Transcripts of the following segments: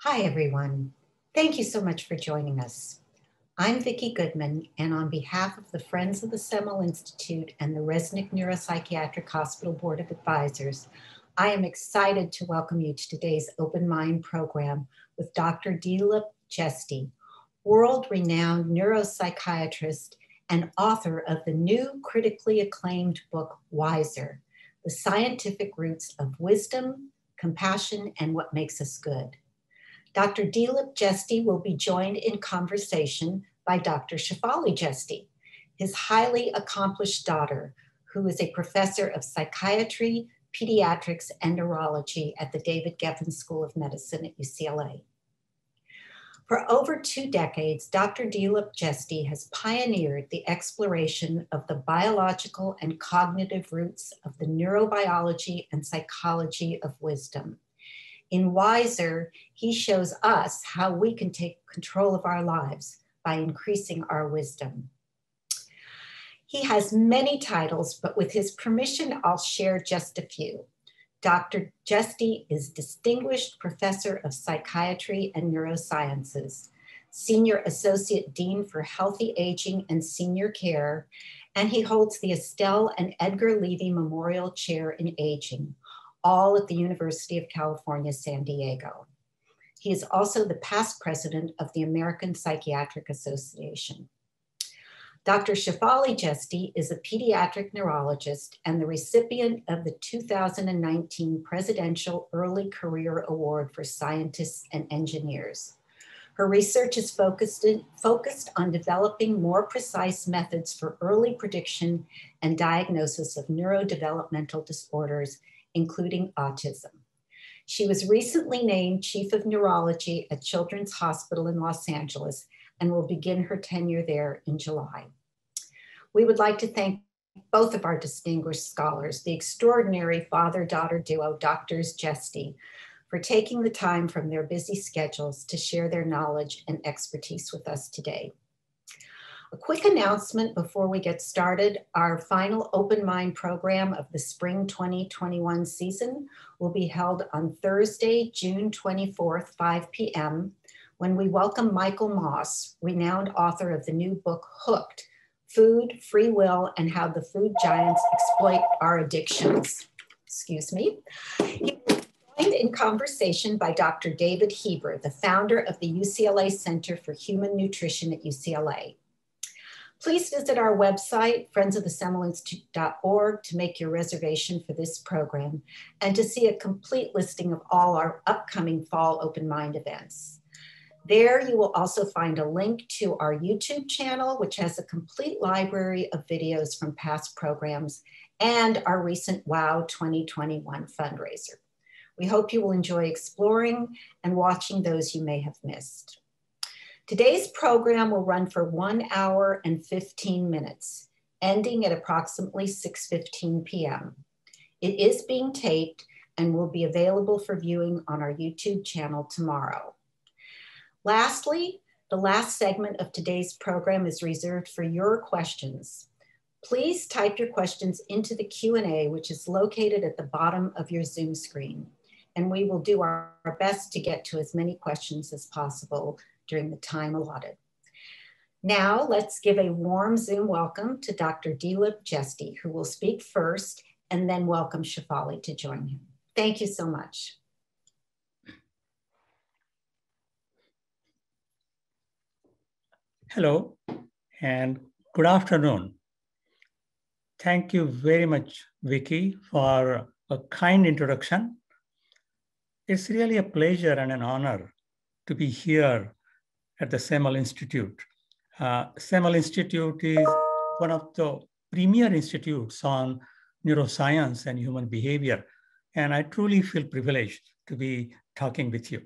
Hi, everyone. Thank you so much for joining us. I'm Vicki Goodman, and on behalf of the Friends of the Semel Institute and the Resnick Neuropsychiatric Hospital Board of Advisors, I am excited to welcome you to today's Open Mind program with Dr. Dilip Jeste, world-renowned neuropsychiatrist and author of the new critically acclaimed book, Wiser, The Scientific Roots of Wisdom, Compassion, and What Makes Us Good. Dr. Dilip Jeste will be joined in conversation by Dr. Shafali Jeste, his highly accomplished daughter, who is a professor of psychiatry, pediatrics, and neurology at the David Geffen School of Medicine at UCLA. For over two decades, Dr. Dilip Jeste has pioneered the exploration of the biological and cognitive roots of the neurobiology and psychology of wisdom. In Wiser, he shows us how we can take control of our lives by increasing our wisdom. He has many titles, but with his permission, I'll share just a few. Dr. Jeste is Distinguished Professor of Psychiatry and Neurosciences, Senior Associate Dean for Healthy Aging and Senior Care, and he holds the Estelle and Edgar Levy Memorial Chair in Aging, all at the University of California, San Diego. He is also the past president of the American Psychiatric Association. Dr. Shafali Jeste is a pediatric neurologist and the recipient of the 2019 Presidential Early Career Award for Scientists and Engineers. Her research is focused, in, focused on developing more precise methods for early prediction and diagnosis of neurodevelopmental disorders including autism. She was recently named Chief of Neurology at Children's Hospital in Los Angeles and will begin her tenure there in July. We would like to thank both of our distinguished scholars, the extraordinary father-daughter duo, Doctors Jeste, for taking the time from their busy schedules to share their knowledge and expertise with us today. A quick announcement before we get started. Our final Open Mind program of the spring 2021 season will be held on Thursday, June 24th, 5 p.m., when we welcome Michael Moss, renowned author of the new book, Hooked, Food, Free Will, and How the Food Giants Exploit Our Addictions. Excuse me. He joined in conversation by Dr. David Heber, the founder of the UCLA Center for Human Nutrition at UCLA. Please visit our website, friendsofthesemelinstitute.org, to make your reservation for this program and to see a complete listing of all our upcoming fall open mind events. There you will also find a link to our YouTube channel, which has a complete library of videos from past programs and our recent WOW 2021 fundraiser. We hope you will enjoy exploring and watching those you may have missed. Today's program will run for one hour and 15 minutes, ending at approximately 6.15 p.m. It is being taped and will be available for viewing on our YouTube channel tomorrow. Lastly, the last segment of today's program is reserved for your questions. Please type your questions into the Q&A, which is located at the bottom of your Zoom screen. And we will do our, our best to get to as many questions as possible during the time allotted. Now let's give a warm Zoom welcome to Dr. Dilip Jeste, who will speak first and then welcome Shafali to join him. Thank you so much. Hello and good afternoon. Thank you very much, Vicki, for a kind introduction. It's really a pleasure and an honor to be here at the Semel Institute. Uh, Institute is one of the premier institutes on neuroscience and human behavior. And I truly feel privileged to be talking with you.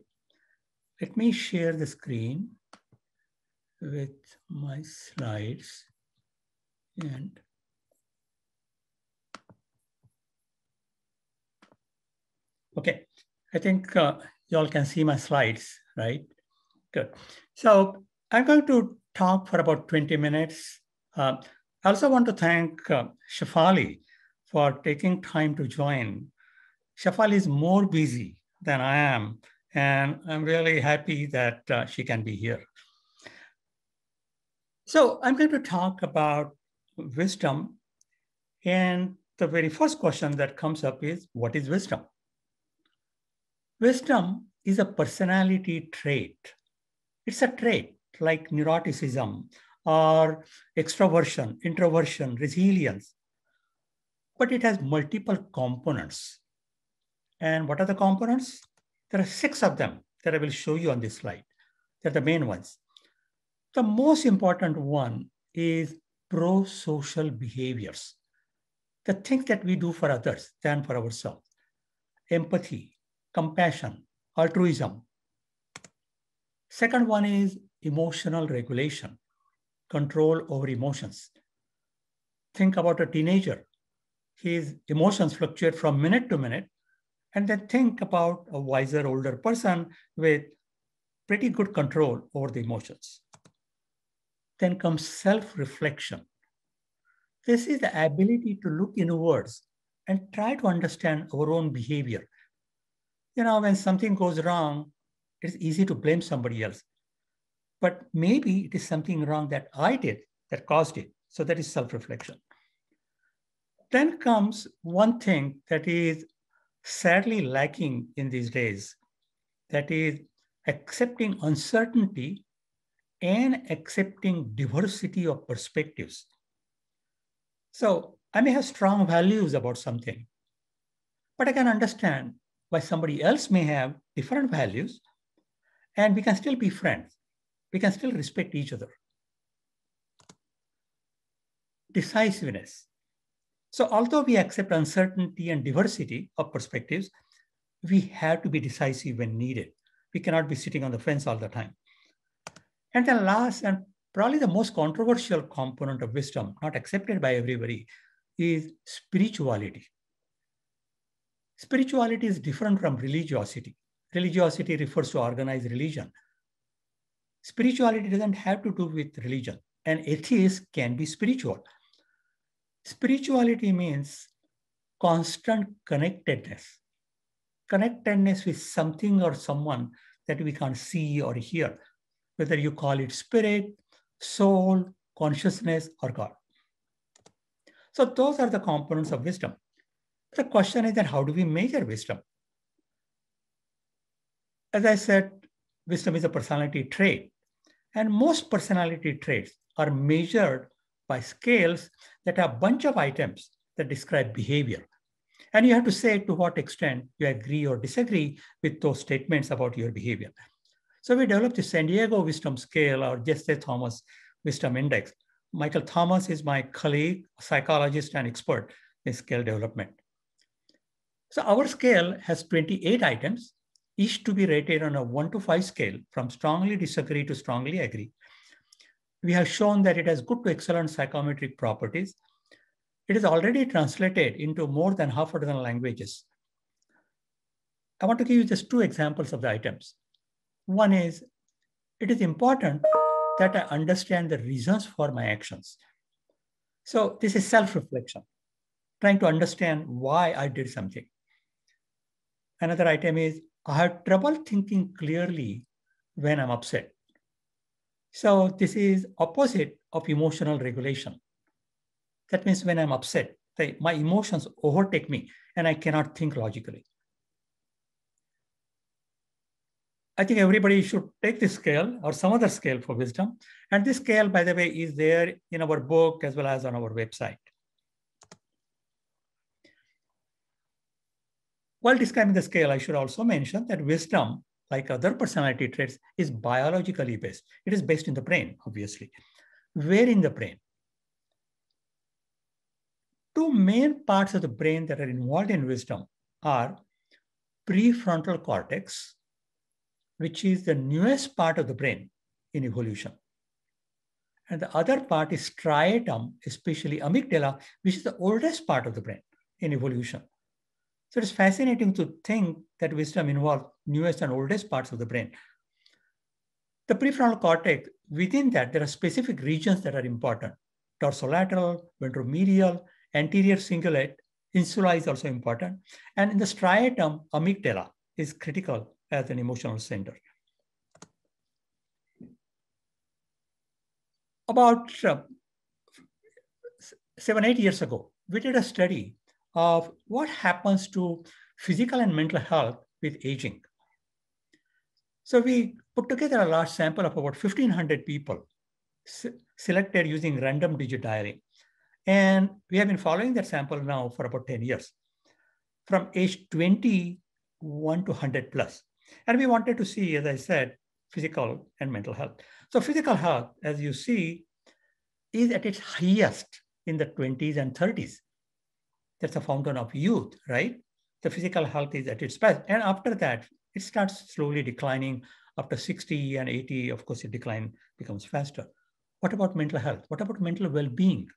Let me share the screen with my slides. And okay, I think uh, you all can see my slides, right? Good. So I'm going to talk for about 20 minutes. Uh, I also want to thank uh, Shafali for taking time to join. Shafali is more busy than I am, And I'm really happy that uh, she can be here. So I'm going to talk about wisdom. And the very first question that comes up is what is wisdom? Wisdom is a personality trait. It's a trait like neuroticism or extroversion, introversion, resilience. But it has multiple components. And what are the components? There are six of them that I will show you on this slide. They're the main ones. The most important one is pro-social behaviors, the things that we do for others than for ourselves. Empathy, compassion, altruism. Second one is emotional regulation, control over emotions. Think about a teenager. His emotions fluctuate from minute to minute. And then think about a wiser, older person with pretty good control over the emotions. Then comes self reflection. This is the ability to look inwards and try to understand our own behavior. You know, when something goes wrong, it's easy to blame somebody else. But maybe it is something wrong that I did that caused it. So that is self reflection. Then comes one thing that is sadly lacking in these days that is accepting uncertainty and accepting diversity of perspectives. So I may have strong values about something, but I can understand why somebody else may have different values, and we can still be friends. We can still respect each other. Decisiveness. So although we accept uncertainty and diversity of perspectives, we have to be decisive when needed. We cannot be sitting on the fence all the time. And the last and probably the most controversial component of wisdom, not accepted by everybody, is spirituality. Spirituality is different from religiosity. Religiosity refers to organized religion. Spirituality doesn't have to do with religion. An atheist can be spiritual. Spirituality means constant connectedness, connectedness with something or someone that we can't see or hear, whether you call it spirit, soul, consciousness, or God. So those are the components of wisdom. The question is then how do we measure wisdom? As I said, wisdom is a personality trait. And most personality traits are measured by scales that have a bunch of items that describe behavior. And you have to say to what extent you agree or disagree with those statements about your behavior. So we developed the San Diego Wisdom Scale or Jeste Thomas Wisdom Index. Michael Thomas is my colleague, psychologist, and expert in scale development. So our scale has 28 items, each to be rated on a one to five scale from strongly disagree to strongly agree. We have shown that it has good to excellent psychometric properties. It is already translated into more than half a dozen languages. I want to give you just two examples of the items. One is, it is important that I understand the reasons for my actions. So this is self-reflection, trying to understand why I did something. Another item is, I have trouble thinking clearly when I'm upset. So this is opposite of emotional regulation. That means when I'm upset, my emotions overtake me and I cannot think logically. I think everybody should take this scale or some other scale for wisdom. And this scale, by the way, is there in our book as well as on our website. While describing the scale, I should also mention that wisdom, like other personality traits, is biologically based. It is based in the brain, obviously. Where in the brain? Two main parts of the brain that are involved in wisdom are prefrontal cortex, which is the newest part of the brain in evolution. And the other part is striatum, especially amygdala, which is the oldest part of the brain in evolution. So it's fascinating to think that wisdom involves newest and oldest parts of the brain. The prefrontal cortex, within that, there are specific regions that are important. Dorsolateral, ventromedial, anterior cingulate, insula is also important. And in the striatum, amygdala is critical as an emotional center. About uh, seven, eight years ago, we did a study of what happens to physical and mental health with aging. So we put together a large sample of about 1,500 people selected using random digit dialing. And we have been following that sample now for about 10 years, from age 21 to 100 plus. And we wanted to see, as I said, physical and mental health. So physical health, as you see, is at its highest in the 20s and 30s. That's a fountain of youth, right? The physical health is at its best. And after that, it starts slowly declining. After 60 and 80, of course, the decline becomes faster. What about mental health? What about mental well being?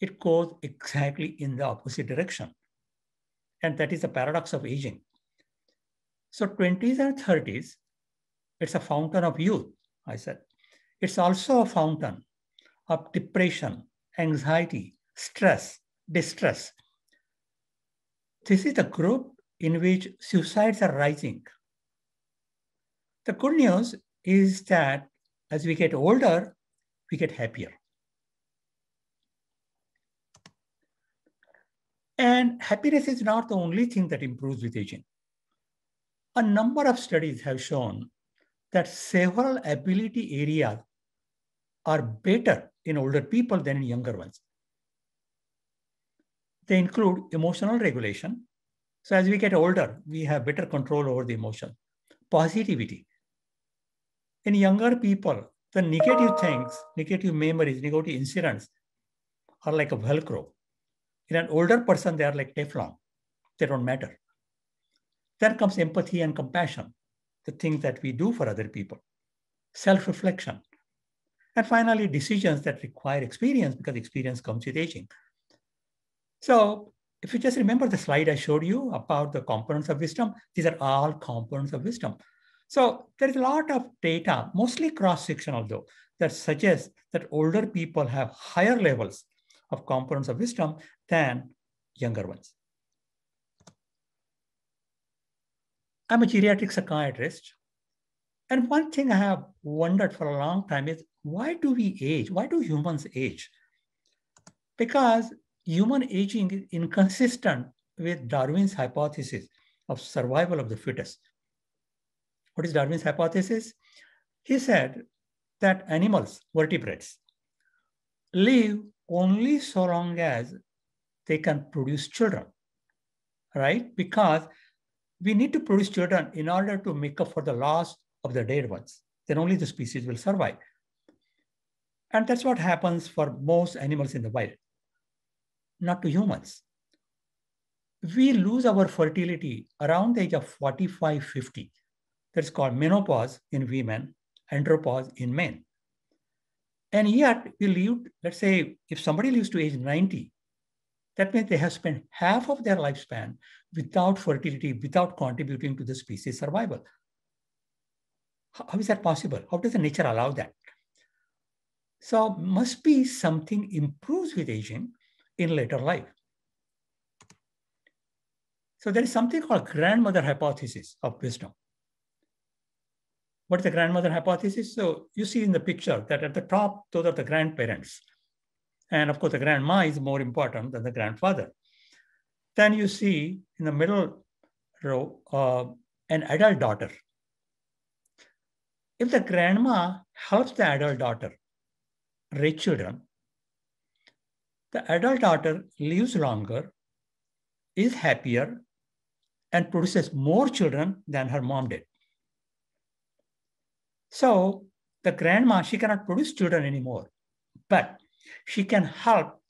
It goes exactly in the opposite direction. And that is the paradox of aging. So 20s and 30s, it's a fountain of youth, I said. It's also a fountain of depression, anxiety, stress, distress. This is the group in which suicides are rising. The good news is that as we get older, we get happier. And happiness is not the only thing that improves with aging. A number of studies have shown that several ability areas are better in older people than in younger ones. They include emotional regulation. So as we get older, we have better control over the emotion. Positivity. In younger people, the negative things, negative memories, negative incidents are like a Velcro. In an older person, they are like Teflon. They don't matter. Then comes empathy and compassion, the things that we do for other people, self reflection. And finally, decisions that require experience because experience comes with aging. So, if you just remember the slide I showed you about the components of wisdom, these are all components of wisdom. So, there is a lot of data, mostly cross sectional though, that suggests that older people have higher levels of components of wisdom than younger ones. I'm a geriatric psychiatrist. And one thing I have wondered for a long time is why do we age? Why do humans age? Because human aging is inconsistent with Darwin's hypothesis of survival of the fittest. What is Darwin's hypothesis? He said that animals, vertebrates, live only so long as they can produce children, right? Because we need to produce children in order to make up for the loss of the dead ones. Then only the species will survive. And that's what happens for most animals in the wild, not to humans. We lose our fertility around the age of 45, 50. That's called menopause in women, andropause in men. And yet we lived, let's say, if somebody lives to age 90, that means they have spent half of their lifespan without fertility, without contributing to the species survival. How is that possible? How does the nature allow that? So must be something improves with aging in later life. So there is something called grandmother hypothesis of wisdom. What is the grandmother hypothesis? So you see in the picture that at the top, those are the grandparents. And of course, the grandma is more important than the grandfather. Then you see in the middle row, uh, an adult daughter. If the grandma helps the adult daughter raise children, the adult daughter lives longer, is happier, and produces more children than her mom did. So the grandma, she cannot produce children anymore, but she can help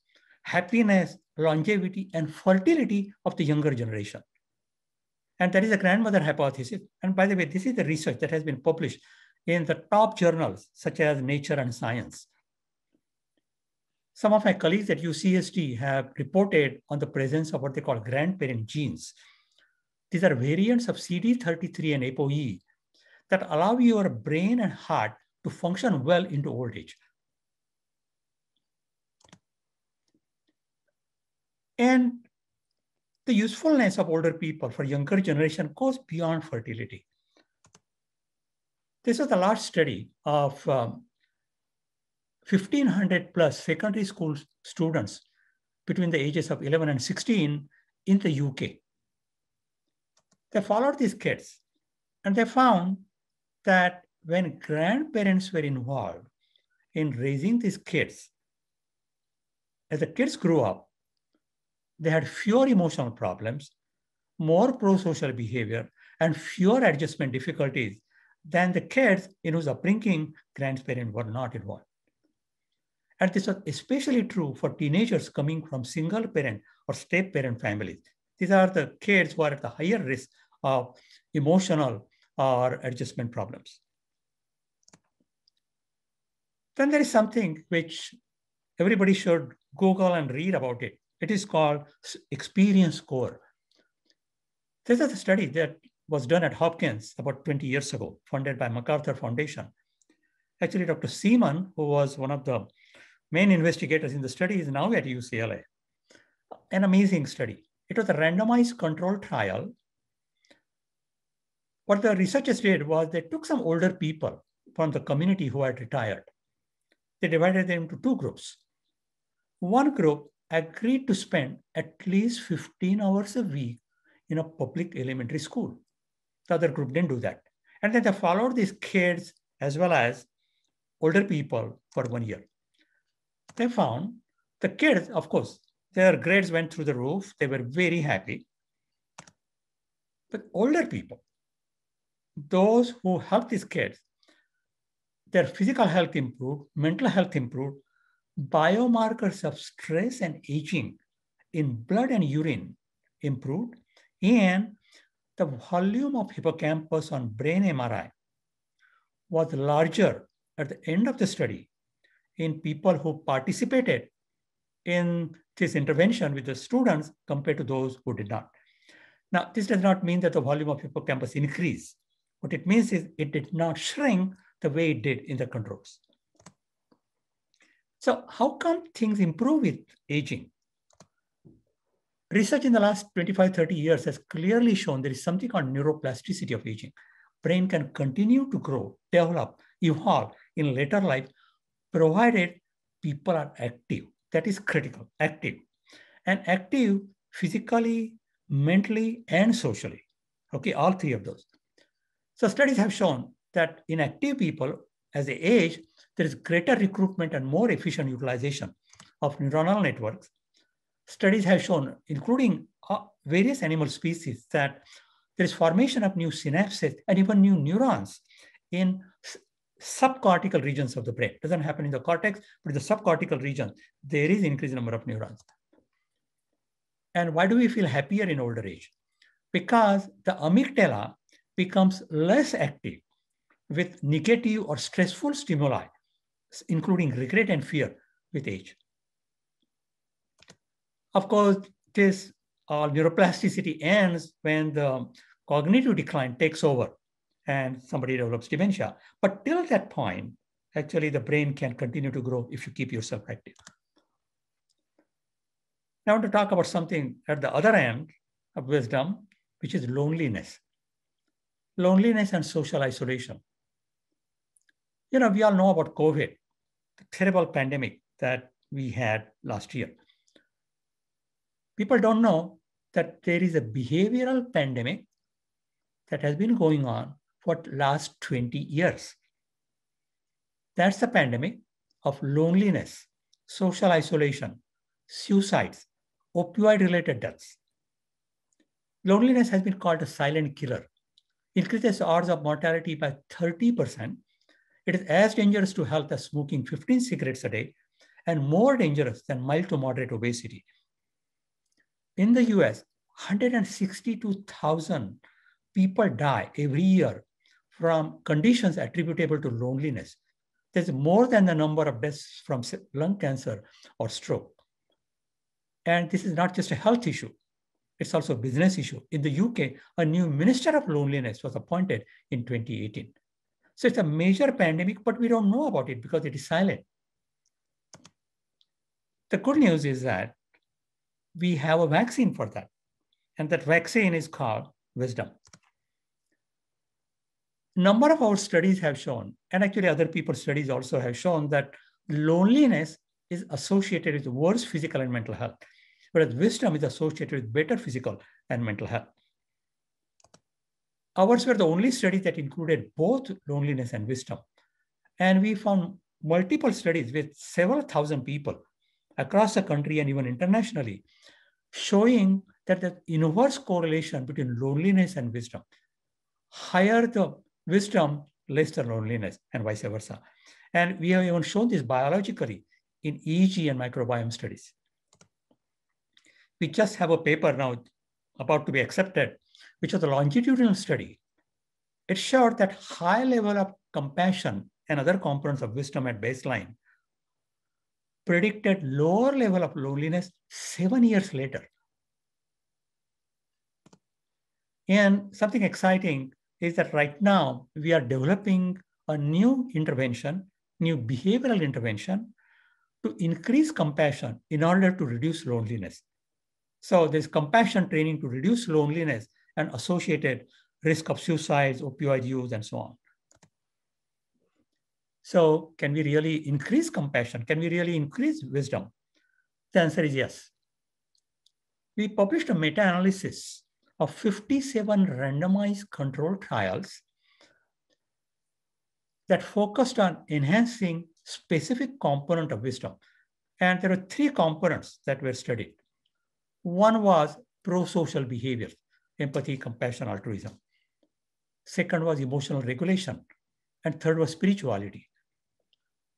happiness, longevity, and fertility of the younger generation. And that is the grandmother hypothesis. And by the way, this is the research that has been published in the top journals such as Nature and Science. Some of my colleagues at UCSD have reported on the presence of what they call grandparent genes. These are variants of CD33 and ApoE that allow your brain and heart to function well into old age. And the usefulness of older people for younger generation goes beyond fertility. This was a large study of um, 1,500 plus secondary school students between the ages of 11 and 16 in the UK. They followed these kids and they found that when grandparents were involved in raising these kids, as the kids grew up, they had fewer emotional problems, more pro-social behavior, and fewer adjustment difficulties than the kids in whose upbringing grandparents were not involved. And this was especially true for teenagers coming from single parent or step parent families. These are the kids who are at the higher risk of emotional or adjustment problems. Then there is something which everybody should Google and read about it. It is called Experience Corps. This is a study that was done at Hopkins about 20 years ago, funded by MacArthur Foundation. Actually, Dr. Seeman, who was one of the main investigators in the study, is now at UCLA. An amazing study. It was a randomized control trial. What the researchers did was they took some older people from the community who had retired. They divided them into two groups. One group agreed to spend at least 15 hours a week in a public elementary school. The other group didn't do that. And then they followed these kids as well as older people for one year. They found the kids, of course, their grades went through the roof. They were very happy. But older people, those who helped these kids, their physical health improved, mental health improved, biomarkers of stress and aging in blood and urine improved, and the volume of hippocampus on brain MRI was larger at the end of the study in people who participated in this intervention with the students compared to those who did not. Now, this does not mean that the volume of hippocampus increased. What it means is it did not shrink the way it did in the controls. So how come things improve with aging? Research in the last 25, 30 years has clearly shown there is something called neuroplasticity of aging. Brain can continue to grow, develop, evolve in later life, provided people are active. That is critical, active. And active physically, mentally, and socially. Okay, all three of those. So studies have shown that in active people, as they age, there is greater recruitment and more efficient utilization of neuronal networks. Studies have shown, including uh, various animal species, that there is formation of new synapses and even new neurons in subcortical regions of the brain. It doesn't happen in the cortex, but in the subcortical region, there is increased number of neurons. And why do we feel happier in older age? Because the amygdala becomes less active with negative or stressful stimuli including regret and fear with age. Of course, this uh, neuroplasticity ends when the cognitive decline takes over and somebody develops dementia. But till that point, actually the brain can continue to grow if you keep yourself active. Now I want to talk about something at the other end of wisdom, which is loneliness. Loneliness and social isolation. You know, we all know about COVID, the terrible pandemic that we had last year. People don't know that there is a behavioral pandemic that has been going on for last 20 years. That's the pandemic of loneliness, social isolation, suicides, opioid-related deaths. Loneliness has been called a silent killer. Increases odds of mortality by 30% it is as dangerous to health as smoking 15 cigarettes a day and more dangerous than mild to moderate obesity. In the US, 162,000 people die every year from conditions attributable to loneliness. There's more than the number of deaths from lung cancer or stroke. And this is not just a health issue, it's also a business issue. In the UK, a new minister of loneliness was appointed in 2018. So it's a major pandemic, but we don't know about it because it is silent. The good news is that we have a vaccine for that. And that vaccine is called wisdom. Number of our studies have shown, and actually other people's studies also have shown that loneliness is associated with worse physical and mental health, whereas wisdom is associated with better physical and mental health. Ours were the only study that included both loneliness and wisdom. And we found multiple studies with several thousand people across the country and even internationally showing that the inverse correlation between loneliness and wisdom. Higher the wisdom, less the loneliness, and vice versa. And we have even shown this biologically in EEG and microbiome studies. We just have a paper now about to be accepted, which is a longitudinal study. It showed that high level of compassion and other components of wisdom at baseline predicted lower level of loneliness seven years later. And something exciting is that right now we are developing a new intervention, new behavioral intervention to increase compassion in order to reduce loneliness. So there's compassion training to reduce loneliness and associated risk of suicides, opioid use, and so on. So can we really increase compassion? Can we really increase wisdom? The answer is yes. We published a meta-analysis of 57 randomized controlled trials that focused on enhancing specific component of wisdom. And there are three components that were studied. One was pro-social behavior, empathy, compassion, altruism. Second was emotional regulation. And third was spirituality.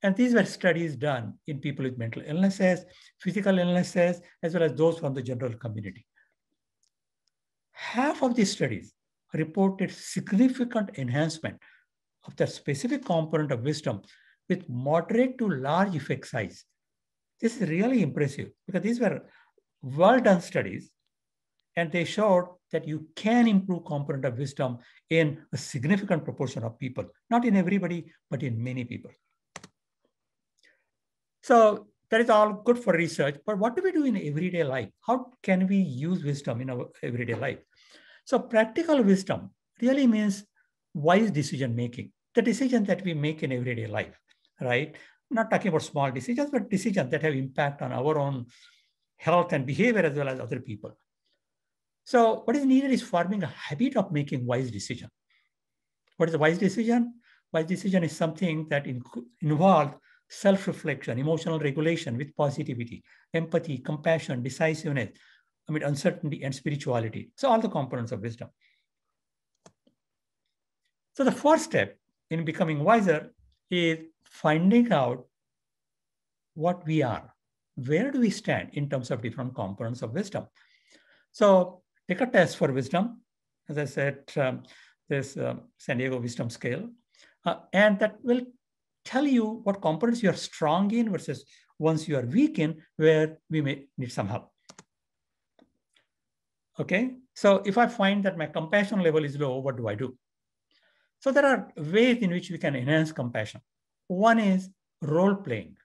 And these were studies done in people with mental illnesses, physical illnesses, as well as those from the general community. Half of these studies reported significant enhancement of the specific component of wisdom with moderate to large effect size. This is really impressive because these were well done studies and they showed that you can improve component of wisdom in a significant proportion of people, not in everybody, but in many people. So that is all good for research, but what do we do in everyday life? How can we use wisdom in our everyday life? So practical wisdom really means wise decision making, the decision that we make in everyday life, right? Not talking about small decisions, but decisions that have impact on our own health and behavior as well as other people. So what is needed is forming a habit of making wise decision. What is a wise decision? Wise decision is something that in, involves self-reflection, emotional regulation with positivity, empathy, compassion, decisiveness, Mean, uncertainty and spirituality. So all the components of wisdom. So the first step in becoming wiser is finding out what we are. Where do we stand in terms of different components of wisdom? So take a test for wisdom. As I said, um, this um, San Diego Wisdom Scale. Uh, and that will tell you what components you are strong in versus ones you are weak in, where we may need some help. Okay, so if I find that my compassion level is low, what do I do? So there are ways in which we can enhance compassion. One is role playing.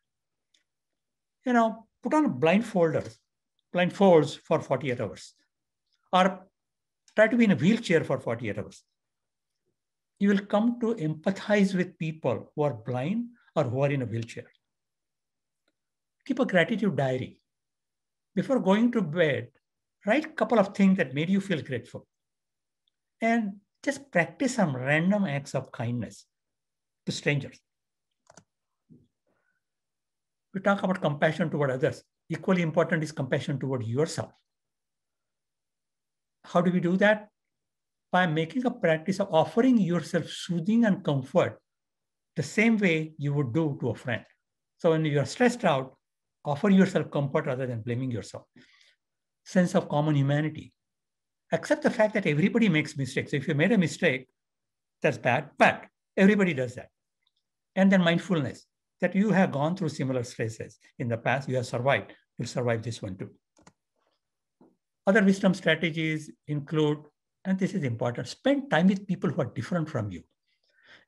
You know, put on blindfolders, blindfolds for 48 hours, or try to be in a wheelchair for 48 hours. You will come to empathize with people who are blind or who are in a wheelchair. Keep a gratitude diary. Before going to bed, write a couple of things that made you feel grateful. And just practice some random acts of kindness to strangers. We talk about compassion toward others. Equally important is compassion toward yourself. How do we do that? By making a practice of offering yourself soothing and comfort the same way you would do to a friend. So when you are stressed out, offer yourself comfort rather than blaming yourself sense of common humanity. Accept the fact that everybody makes mistakes. If you made a mistake, that's bad, but everybody does that. And then mindfulness that you have gone through similar stresses in the past, you have survived, you'll survive this one too. Other wisdom strategies include, and this is important, spend time with people who are different from you.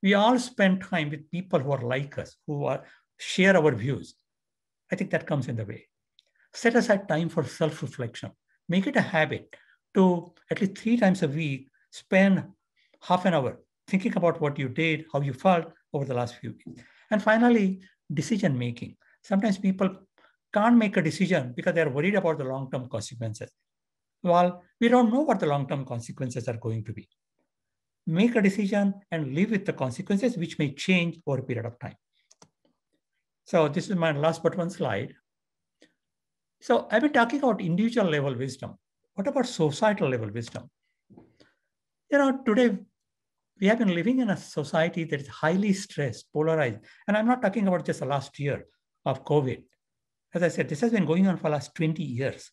We all spend time with people who are like us, who are share our views. I think that comes in the way set aside time for self reflection. Make it a habit to at least three times a week spend half an hour thinking about what you did, how you felt over the last few weeks. And finally, decision making. Sometimes people can't make a decision because they're worried about the long term consequences. Well, we don't know what the long term consequences are going to be. Make a decision and live with the consequences, which may change over a period of time. So, this is my last but one slide. So, I've been talking about individual level wisdom. What about societal level wisdom? You know, today we have been living in a society that is highly stressed, polarized. And I'm not talking about just the last year of COVID. As I said, this has been going on for the last 20 years.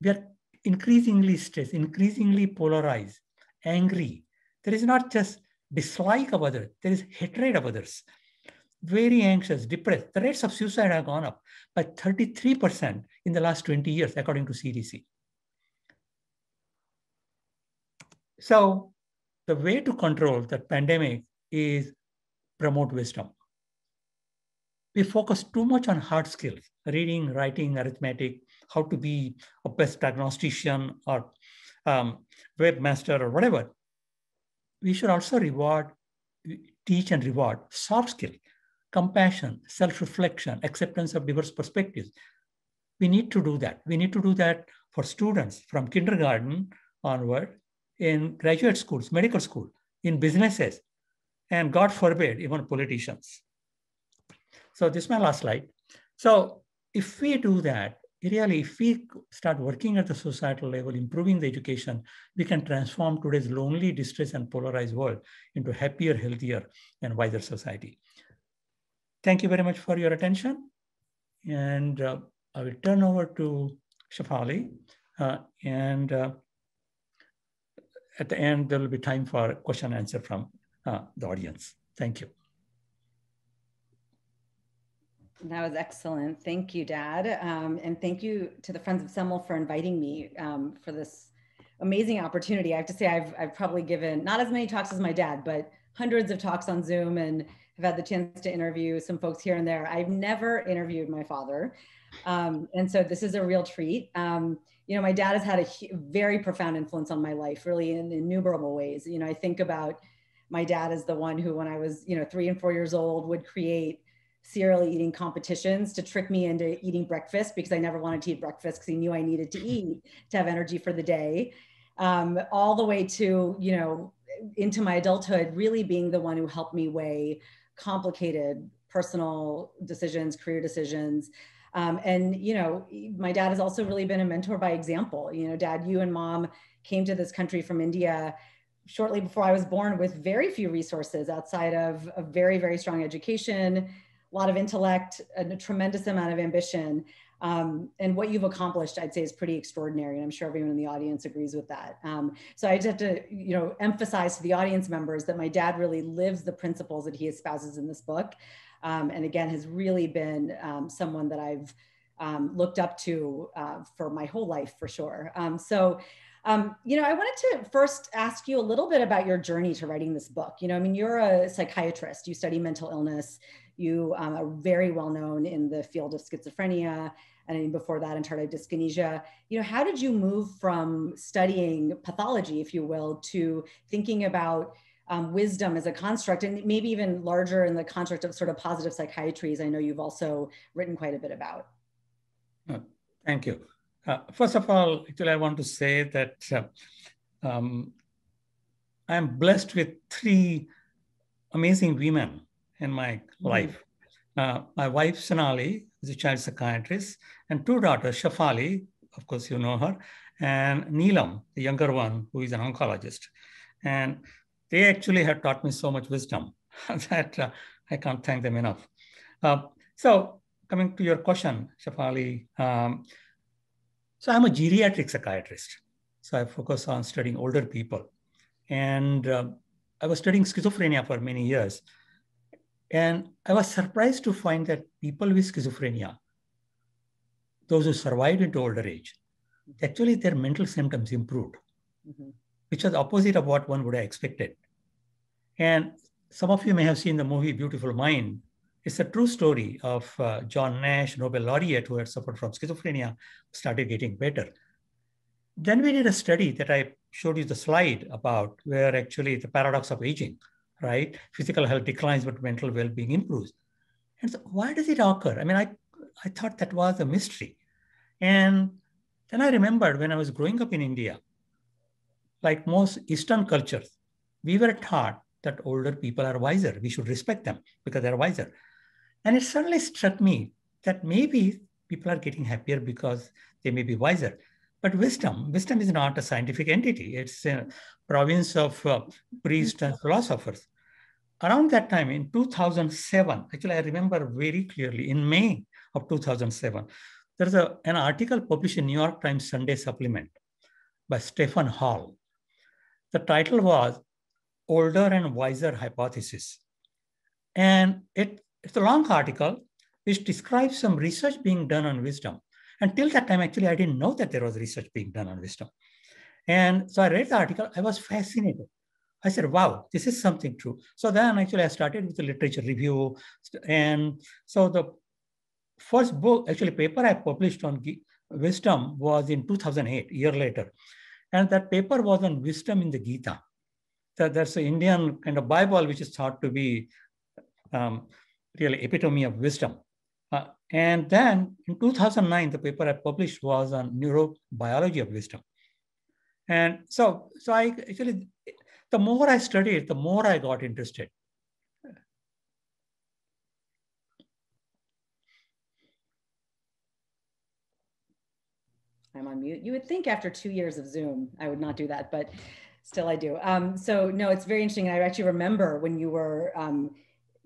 We are increasingly stressed, increasingly polarized, angry. There is not just dislike of others, there is hatred of others. Very anxious, depressed. The rates of suicide have gone up by 33% in the last 20 years, according to CDC. So the way to control the pandemic is promote wisdom. We focus too much on hard skills, reading, writing, arithmetic, how to be a best diagnostician or um, webmaster or whatever. We should also reward, teach and reward soft skills, compassion, self-reflection, acceptance of diverse perspectives. We need to do that. We need to do that for students from kindergarten onward in graduate schools, medical school, in businesses, and God forbid, even politicians. So this is my last slide. So if we do that, really, if we start working at the societal level, improving the education, we can transform today's lonely, distressed, and polarized world into happier, healthier, and wiser society. Thank you very much for your attention. And uh, I will turn over to Shafali. Uh, and uh, at the end, there will be time for question and answer from uh, the audience. Thank you. That was excellent. Thank you, Dad. Um, and thank you to the Friends of Semel for inviting me um, for this amazing opportunity. I have to say, I've, I've probably given not as many talks as my dad, but hundreds of talks on Zoom and have had the chance to interview some folks here and there. I've never interviewed my father. Um, and so this is a real treat. Um, you know, my dad has had a very profound influence on my life, really in innumerable ways. You know, I think about my dad as the one who, when I was, you know, three and four years old, would create cereal eating competitions to trick me into eating breakfast because I never wanted to eat breakfast because he knew I needed to eat to have energy for the day. Um, all the way to, you know, into my adulthood, really being the one who helped me weigh complicated personal decisions, career decisions, um, and, you know, my dad has also really been a mentor by example. You know, dad, you and mom came to this country from India shortly before I was born with very few resources outside of a very, very strong education, a lot of intellect, and a tremendous amount of ambition. Um, and what you've accomplished, I'd say, is pretty extraordinary. And I'm sure everyone in the audience agrees with that. Um, so I just have to, you know, emphasize to the audience members that my dad really lives the principles that he espouses in this book um, and again has really been um, someone that I've um, looked up to uh, for my whole life for sure. Um, so, um, you know, I wanted to first ask you a little bit about your journey to writing this book. You know, I mean, you're a psychiatrist, you study mental illness, you um, are very well known in the field of schizophrenia and before that tardive dyskinesia you know how did you move from studying pathology if you will to thinking about um, wisdom as a construct and maybe even larger in the construct of sort of positive psychiatry As I know you've also written quite a bit about. Uh, thank you. Uh, first of all, actually, I want to say that uh, um, I'm blessed with three amazing women in my mm-hmm. life. Uh, my wife, Sonali, is a child psychiatrist, and two daughters, Shafali, of course, you know her, and Neelam, the younger one, who is an oncologist. And they actually have taught me so much wisdom that uh, I can't thank them enough. Uh, so coming to your question, Shafali, um, so I'm a geriatric psychiatrist. So I focus on studying older people. And uh, I was studying schizophrenia for many years. And I was surprised to find that people with schizophrenia, those who survived into older age, actually their mental symptoms improved, mm-hmm. which was opposite of what one would have expected. And some of you may have seen the movie Beautiful Mind. It's a true story of uh, John Nash, Nobel laureate, who had suffered from schizophrenia, started getting better. then we did a study that I showed you the slide about where actually the paradox of aging, right? Physical health declines, but mental well-being improves. And so why does it occur? I mean, I, I thought that was a mystery. And then I remembered when I was growing up in India, like most Eastern cultures, we were taught that older people are wiser. We should respect them because they're wiser. And it suddenly struck me that maybe people are getting happier because they may be wiser. But wisdom, wisdom is not a scientific entity. It's a province of uh, priests and philosophers. Around that time in 2007, actually I remember very clearly in May of 2007, there's a, an article published in New York Times Sunday Supplement by Stephen Hall. The title was Older and Wiser Hypothesis. And it, it's a long article which describes some research being done on wisdom. Until that time, actually, I didn't know that there was research being done on wisdom. And so I read the article, I was fascinated. I said, wow, this is something true. So then actually I started with the literature review. And so the first book, actually paper I published on wisdom was in 2008, year later. And that paper was on wisdom in the Gita. So that's the Indian kind of Bible, which is thought to be um, really epitome of wisdom. Uh, and then in 2009, the paper I published was on neurobiology of wisdom. And so, so I actually, the more I studied, the more I got interested. I'm on mute. You would think after two years of Zoom, I would not do that, but still I do. Um, so no, it's very interesting. I actually remember when you were um,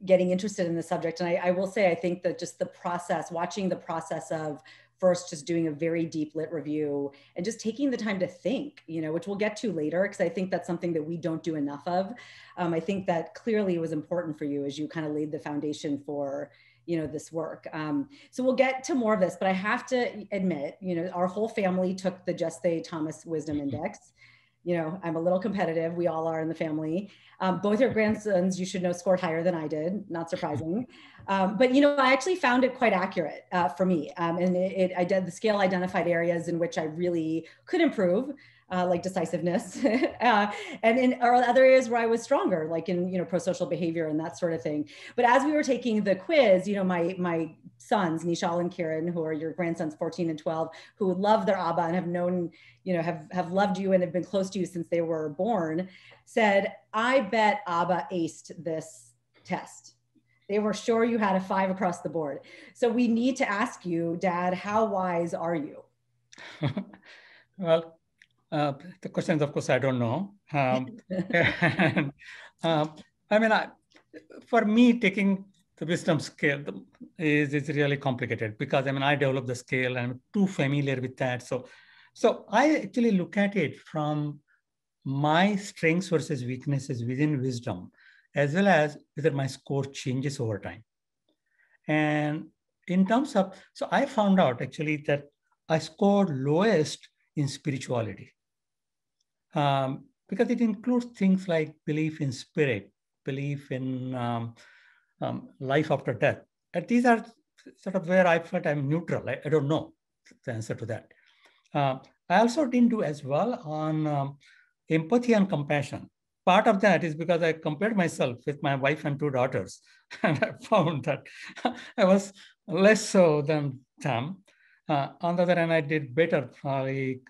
getting interested in the subject. And I, I will say, I think that just the process, watching the process of first just doing a very deep lit review and just taking the time to think you know which we'll get to later because i think that's something that we don't do enough of. Um, i think that clearly was important for you as you kind of laid the foundation for you know this work. Um, so we'll get to more of this but i have to admit you know our whole family took the Jeste Thomas wisdom mm-hmm. index you know, I'm a little competitive. We all are in the family. Um, both your grandsons, you should know, scored higher than I did. Not surprising. Um, but you know, I actually found it quite accurate uh, for me, um, and it, it, I did the scale identified areas in which I really could improve. Uh, like decisiveness, uh, and in or other areas where I was stronger, like in you know pro-social behavior and that sort of thing. But as we were taking the quiz, you know, my my sons, Nishal and Kiran, who are your grandsons, 14 and 12, who love their Abba and have known, you know, have, have loved you and have been close to you since they were born, said, I bet Abba aced this test. They were sure you had a five across the board. So we need to ask you, Dad, how wise are you? well, uh, the questions, of course, I don't know. Um, and, uh, I mean, I, for me, taking the wisdom scale is, is really complicated because I mean, I developed the scale and I'm too familiar with that. So, so I actually look at it from my strengths versus weaknesses within wisdom, as well as whether my score changes over time. And in terms of, so I found out actually that I scored lowest in spirituality um, because it includes things like belief in spirit, belief in um, um, life after death. And these are sort of where I felt I'm neutral. I, I don't know the answer to that. Uh, I also didn't do as well on um, empathy and compassion. Part of that is because I compared myself with my wife and two daughters, and I found that I was less so than them. Uh, on the other hand, I did better probably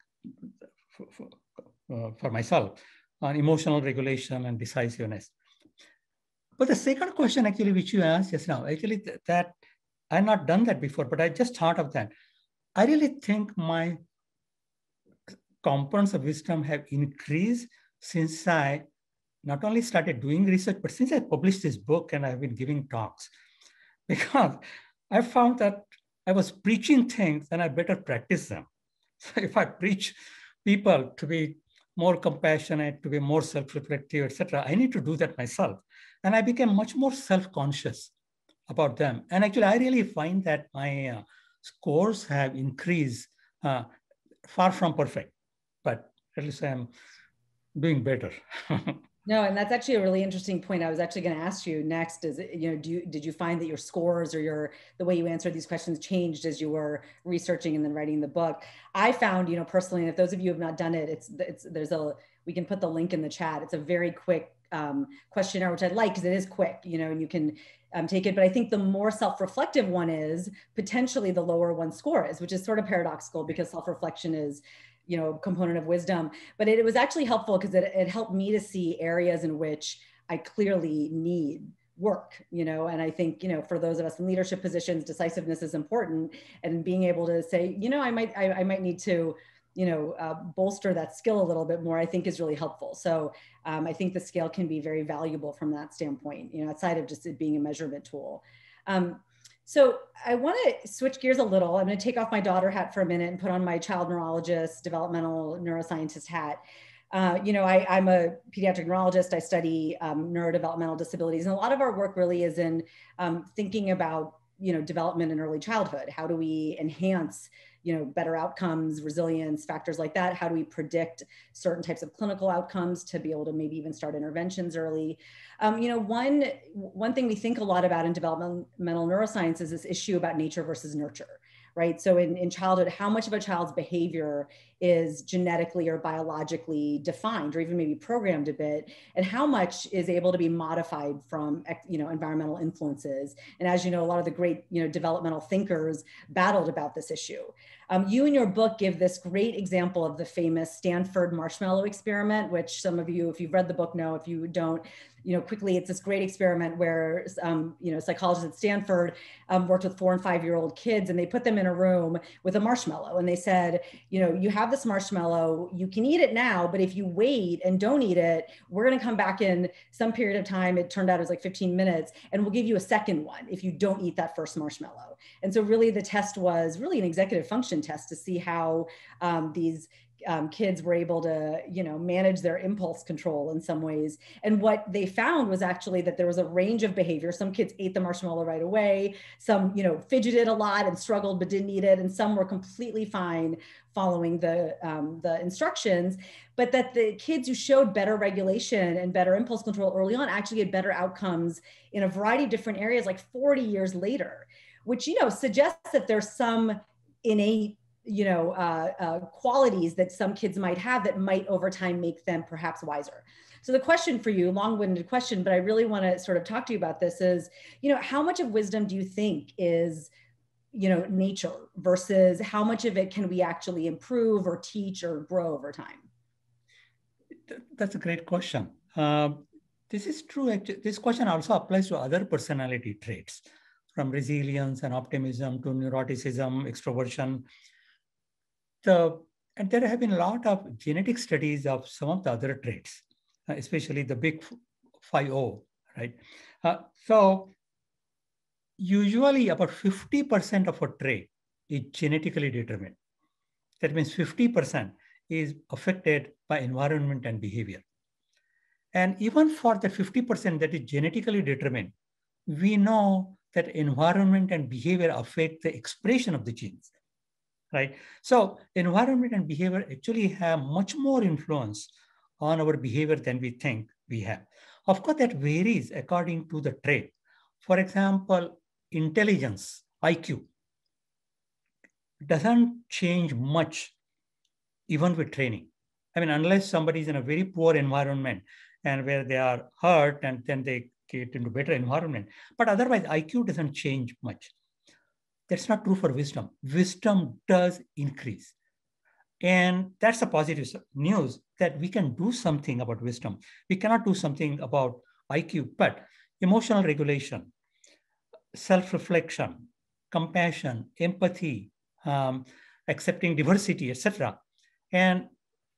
Uh, for myself on emotional regulation and decisiveness. But the second question actually, which you asked just now, actually th that I've not done that before, but I just thought of that. I really think my components of wisdom have increased since I not only started doing research, but since I published this book and I've been giving talks. Because I found that I was preaching things and I better practice them. So if I preach people to be more compassionate, to be more self-reflective, etc., I need to do that myself. And I became much more self-conscious about them. And actually, I really find that my uh, scores have increased, uh, far from perfect, but at least I'm doing better. No, and that's actually a really interesting point. I was actually going to ask you next is, you know, do you, did you find that your scores or your, the way you answered these questions changed as you were researching and then writing the book? I found, you know, personally, and if those of you have not done it, it's, it's, there's a, we can put the link in the chat. It's a very quick um, questionnaire, which I like because it is quick, you know, and you can um, take it. But I think the more self-reflective one is, potentially the lower one score is, which is sort of paradoxical because self-reflection is, you know, component of wisdom. But it, it was actually helpful because it, it helped me to see areas in which I clearly need work you know and i think you know for those of us in leadership positions decisiveness is important and being able to say you know i might i, I might need to you know, uh, bolster that skill a little bit more, I think is really helpful. So um, I think the scale can be very valuable from that standpoint, you know, outside of just it being a measurement tool. Um, so I want to switch gears a little. I'm going to take off my daughter hat for a minute and put on my child neurologist, developmental neuroscientist hat. Uh, you know, I, am a pediatric neurologist. I study um, neurodevelopmental disabilities, and a lot of our work really is in um, thinking about you know development in early childhood. How do we enhance you know, better outcomes, resilience, factors like that? How do we predict certain types of clinical outcomes to be able to maybe even start interventions early? Um, you know, one, one thing we think a lot about in developmental neuroscience is this issue about nature versus nurture right? So in, in childhood, how much of a child's behavior is genetically or biologically defined or even maybe programmed a bit, and how much is able to be modified from you know environmental influences. And as you know, a lot of the great you know developmental thinkers battled about this issue. Um, you in your book give this great example of the famous Stanford marshmallow experiment, which some of you, if you've read the book, know. If you don't, you know, quickly, it's this great experiment where, um, you know, psychologists at Stanford um, worked with four and five year old kids and they put them in a room with a marshmallow. And they said, you know, you have this marshmallow, you can eat it now, but if you wait and don't eat it, we're going to come back in some period of time. It turned out it was like 15 minutes and we'll give you a second one if you don't eat that first marshmallow. And so really the test was really an executive function test to see how um, these um, kids were able to, you know, manage their impulse control in some ways. And what they found was actually that there was a range of behavior. Some kids ate the marshmallow right away. Some, you know, fidgeted a lot and struggled but didn't eat it, and some were completely fine following the um, the instructions. But that the kids who showed better regulation and better impulse control early on actually had better outcomes in a variety of different areas, like 40 years later, which you know suggests that there's some innate you know uh, uh, qualities that some kids might have that might over time make them perhaps wiser. So the question for you long-winded question but i really want to sort of talk to you about this is you know how much of wisdom do you think is you know nature versus how much of it can we actually improve or teach or grow over time? That's a great question. Uh, this is true this question also applies to other personality traits from resilience and optimism to neuroticism extroversion the, and there have been a lot of genetic studies of some of the other traits, uh, especially the big 5O, right? Uh, so usually about 50% of a trait is genetically determined. That means 50% is affected by environment and behavior. And even for the 50% that is genetically determined, we know that environment and behavior affect the expression of the genes right? So environment and behavior actually have much more influence on our behavior than we think we have. Of course, that varies according to the trait. For example, intelligence, IQ, doesn't change much even with training. I mean, unless somebody is in a very poor environment and where they are hurt and then they get into better environment. But otherwise, IQ doesn't change much. That's not true for wisdom. Wisdom does increase. And that's a positive news that we can do something about wisdom. We cannot do something about IQ, but emotional regulation, self reflection, compassion, empathy, um, accepting diversity, etc. And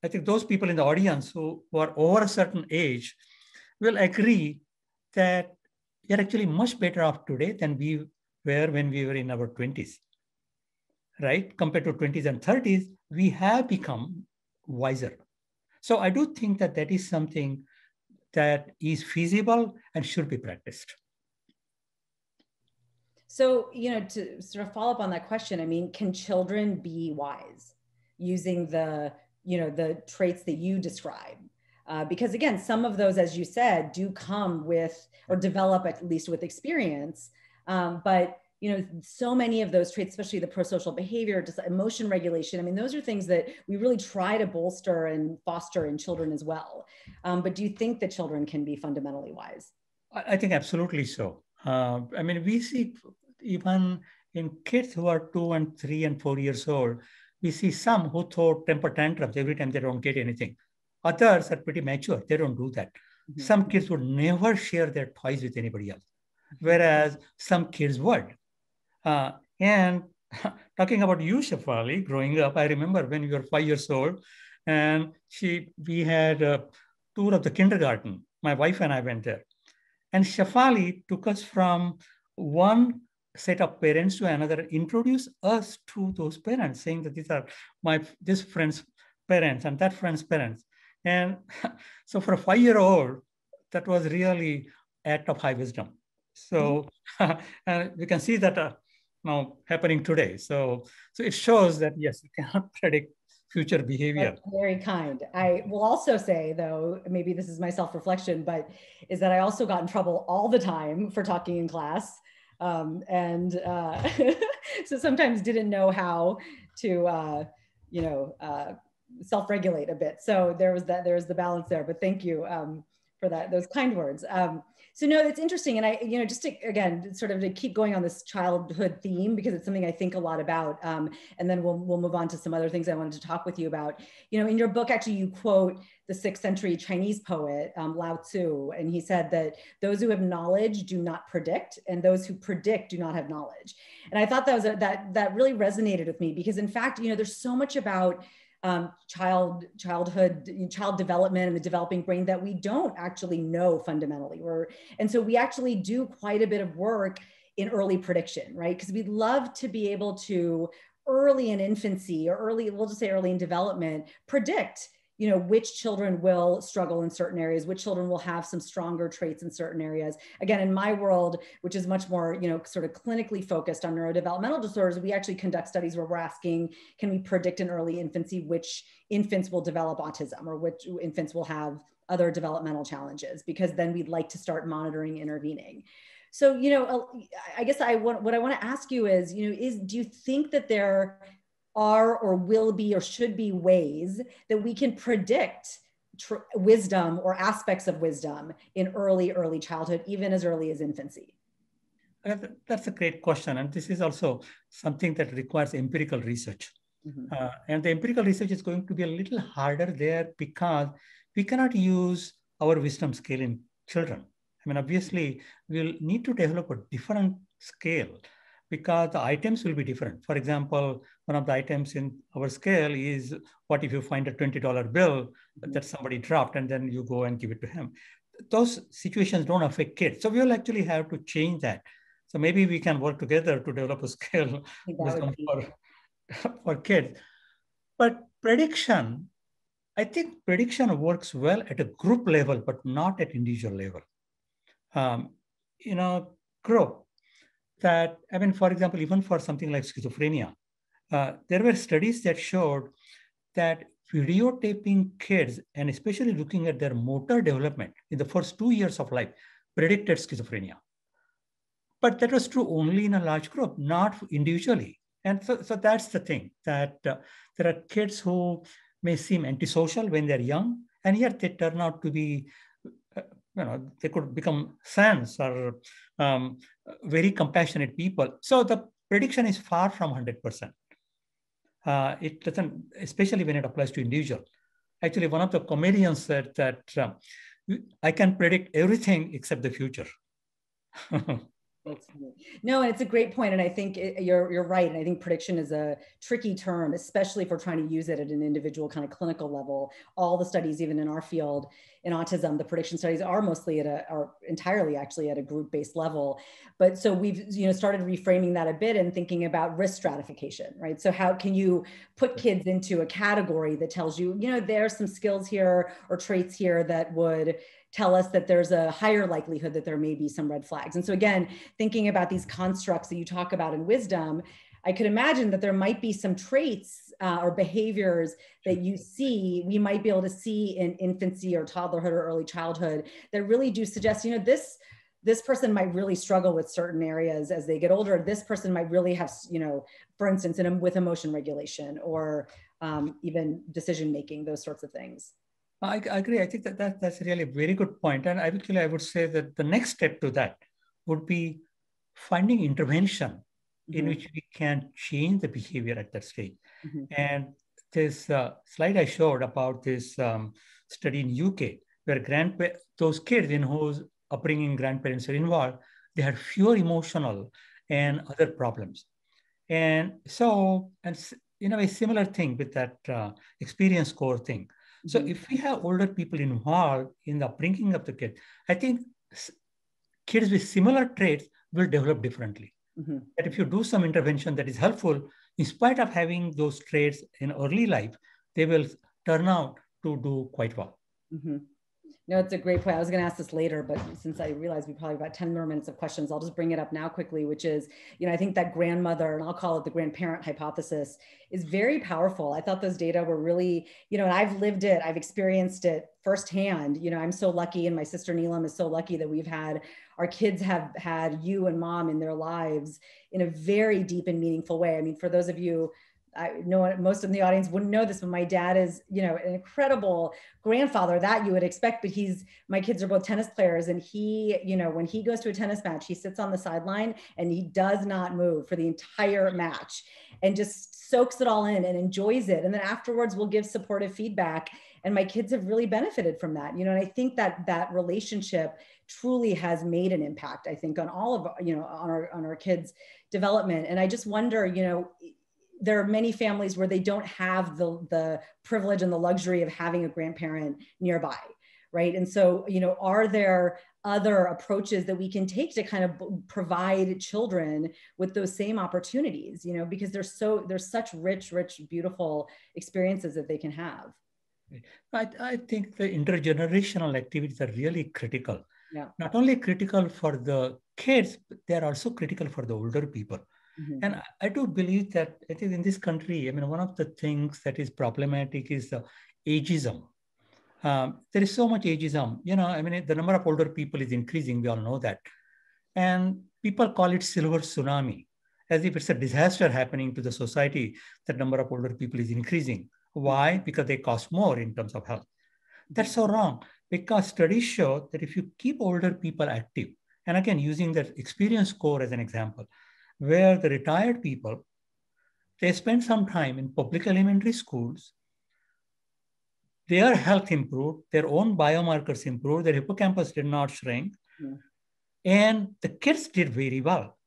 I think those people in the audience who, who are over a certain age will agree that we are actually much better off today than we were when we were in our 20s, right? Compared to 20s and 30s, we have become wiser. So I do think that that is something that is feasible and should be practiced. So, you know, to sort of follow up on that question, I mean, can children be wise using the, you know, the traits that you describe? Uh, because again, some of those, as you said, do come with or develop at least with experience. Um, but you know, so many of those traits, especially the prosocial behavior, just emotion regulation. I mean, those are things that we really try to bolster and foster in children as well. Um, but do you think that children can be fundamentally wise? I think absolutely so. Uh, I mean, we see even in kids who are two and three and four years old, we see some who throw temper tantrums every time they don't get anything. Others are pretty mature. They don't do that. Mm-hmm. Some kids would never share their toys with anybody else, whereas some kids would. Uh, and talking about you, Shafali, growing up, I remember when you were five years old, and she we had a tour of the kindergarten. My wife and I went there, and Shafali took us from one set of parents to another, introduced us to those parents, saying that these are my this friend's parents and that friend's parents. And so for a five-year-old, that was really act of high wisdom. So mm-hmm. and we can see that uh, now happening today. So so it shows that yes, you cannot predict future behavior. That's very kind. I will also say, though, maybe this is my self reflection, but is that I also got in trouble all the time for talking in class. Um, and uh, so sometimes didn't know how to, uh, you know, uh, self regulate a bit. So there was that, there was the balance there. But thank you um, for that, those kind words. Um, so no, that's interesting. And I, you know, just to, again, sort of to keep going on this childhood theme, because it's something I think a lot about. Um, and then we'll, we'll move on to some other things I wanted to talk with you about. You know, in your book, actually, you quote the sixth century Chinese poet, um, Lao Tzu, and he said that those who have knowledge do not predict, and those who predict do not have knowledge. And I thought that was a, that that really resonated with me because, in fact, you know, there's so much about um, child childhood child development and the developing brain that we don't actually know fundamentally. We're, and so we actually do quite a bit of work in early prediction right? Because we'd love to be able to early in infancy or early we'll just say early in development predict you know which children will struggle in certain areas which children will have some stronger traits in certain areas. Again in my world which is much more you know sort of clinically focused on neurodevelopmental disorders we actually conduct studies where we're asking can we predict in early infancy which infants will develop autism or which infants will have other developmental challenges? Because then we'd like to start monitoring intervening. So you know i guess i want what i want to ask you is you know is do you think that there are or will be or should be ways that we can predict tr- wisdom or aspects of wisdom in early, early childhood, even as early as infancy? That's a great question. And this is also something that requires empirical research. Mm-hmm. Uh, and the empirical research is going to be a little harder there because we cannot use our wisdom scale in children. I mean, obviously, we'll need to develop a different scale because the items will be different. For example, one of the items in our scale is what if you find a $20 bill that somebody dropped and then you go and give it to him. Those situations don't affect kids. So we will actually have to change that. So maybe we can work together to develop a scale for, for kids. But prediction, I think prediction works well at a group level, but not at individual level. Um, in a group, that, I mean, for example, even for something like schizophrenia, uh, there were studies that showed that videotaping kids and especially looking at their motor development in the first two years of life predicted schizophrenia. But that was true only in a large group, not individually. And so, so that's the thing that uh, there are kids who may seem antisocial when they're young, and yet they turn out to be you know, they could become saints or um, very compassionate people. So the prediction is far from 100%. Uh, it doesn't, especially when it applies to individual. Actually, one of the comedians said that uh, I can predict everything except the future. No, and it's a great point, and I think it, you're you're right. And I think prediction is a tricky term, especially if we're trying to use it at an individual kind of clinical level. All the studies, even in our field in autism, the prediction studies are mostly at a are entirely actually at a group based level. But so we've you know started reframing that a bit and thinking about risk stratification, right? So how can you put kids into a category that tells you you know there's some skills here or traits here that would tell us that there's a higher likelihood that there may be some red flags. And so again, thinking about these constructs that you talk about in wisdom, I could imagine that there might be some traits uh, or behaviors that you see, we might be able to see in infancy or toddlerhood or early childhood that really do suggest, you know, this this person might really struggle with certain areas as they get older. This person might really have, you know, for instance, in, with emotion regulation or um, even decision making, those sorts of things. I, I, agree. I think that, that that's really a very good point. And actually, I would say that the next step to that would be finding intervention mm-hmm. in which we can change the behavior at that stage. Mm-hmm. And this uh, slide I showed about this um, study in UK, where grandpa- those kids in whose upbringing grandparents are involved, they had fewer emotional and other problems. And so, and in a way, similar thing with that uh, Experience Corps thing. Mm-hmm. So if we have older people involved in the upbringing of the kid, I think kids with similar traits will develop differently. Mm-hmm. That if you do some intervention that is helpful, in spite of having those traits in early life, they will turn out to do quite well. Mm-hmm. No, it's a great point. I was going to ask this later, but since I realized we probably about 10 more minutes of questions, I'll just bring it up now quickly, which is, you know, I think that grandmother, and I'll call it the grandparent hypothesis, is very powerful. I thought those data were really, you know, and I've lived it, I've experienced it firsthand. You know, I'm so lucky, and my sister Neelam is so lucky that we've had our kids have had you and mom in their lives in a very deep and meaningful way. I mean, for those of you I know most of the audience wouldn't know this, but my dad is, you know, an incredible grandfather that you would expect. But he's, my kids are both tennis players. And he, you know, when he goes to a tennis match, he sits on the sideline and he does not move for the entire match and just soaks it all in and enjoys it. And then afterwards, we'll give supportive feedback. And my kids have really benefited from that, you know, and I think that that relationship truly has made an impact, I think, on all of, you know, on our, on our kids' development. And I just wonder, you know, there are many families where they don't have the, the privilege and the luxury of having a grandparent nearby right? And so you know are there other approaches that we can take to kind of provide children with those same opportunities you know because there's so there's such rich rich beautiful experiences that they can have? I, I think the intergenerational activities are really critical. Yeah. not only critical for the kids but they're also critical for the older people Mm-hmm. And I do believe that I think in this country, I mean, one of the things that is problematic is the ageism. Um, there is so much ageism. You know, I mean, the number of older people is increasing. We all know that. And people call it silver tsunami, as if it's a disaster happening to the society. That number of older people is increasing. Why? Because they cost more in terms of health. That's so wrong because studies show that if you keep older people active, and again, using that experience score as an example, where the retired people, they spend some time in public elementary schools, their health improved, their own biomarkers improved, their hippocampus did not shrink, yeah. and the kids did very well.